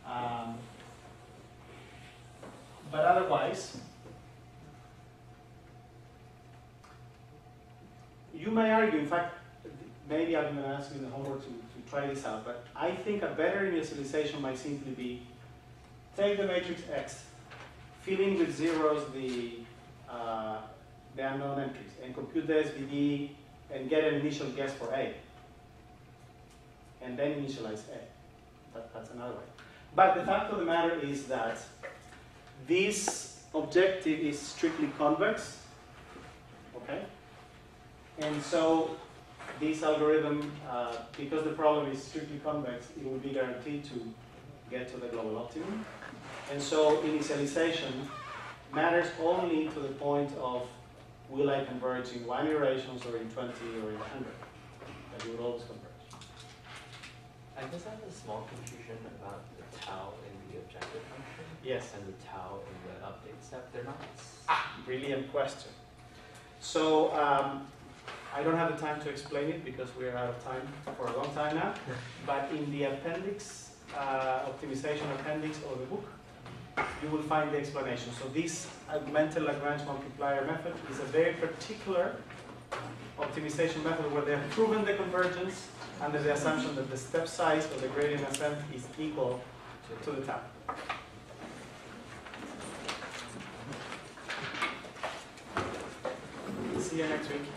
Um, but otherwise, you may argue, in fact, maybe I'm going to ask you in the homework to, to try this out, but I think a better initialization might simply be take the matrix X, fill in with zeros the, uh, the unknown entries, and compute the SVD and get an initial guess for A. And then initialize A. That, that's another way. But the fact of the matter is that this objective is strictly convex, okay? And so this algorithm, uh, because the problem is strictly convex, it will be guaranteed to get to the global optimum. And so initialization matters only to the point of will I converge in one iterations or in 20 or in 100? But you will always converge. I guess I have a small confusion about the tau in the objective function Yes. and the tau in the update step. They're not. s- Brilliant question. So um, I don't have the time to explain it because we are out of time for a long time now. But in the appendix, uh, optimization appendix of the book, you will find the explanation. So this augmented Lagrange multiplier method is a very particular optimization method where they have proven the convergence under the assumption that the step size of the gradient ascent is equal to the tau. See you next week.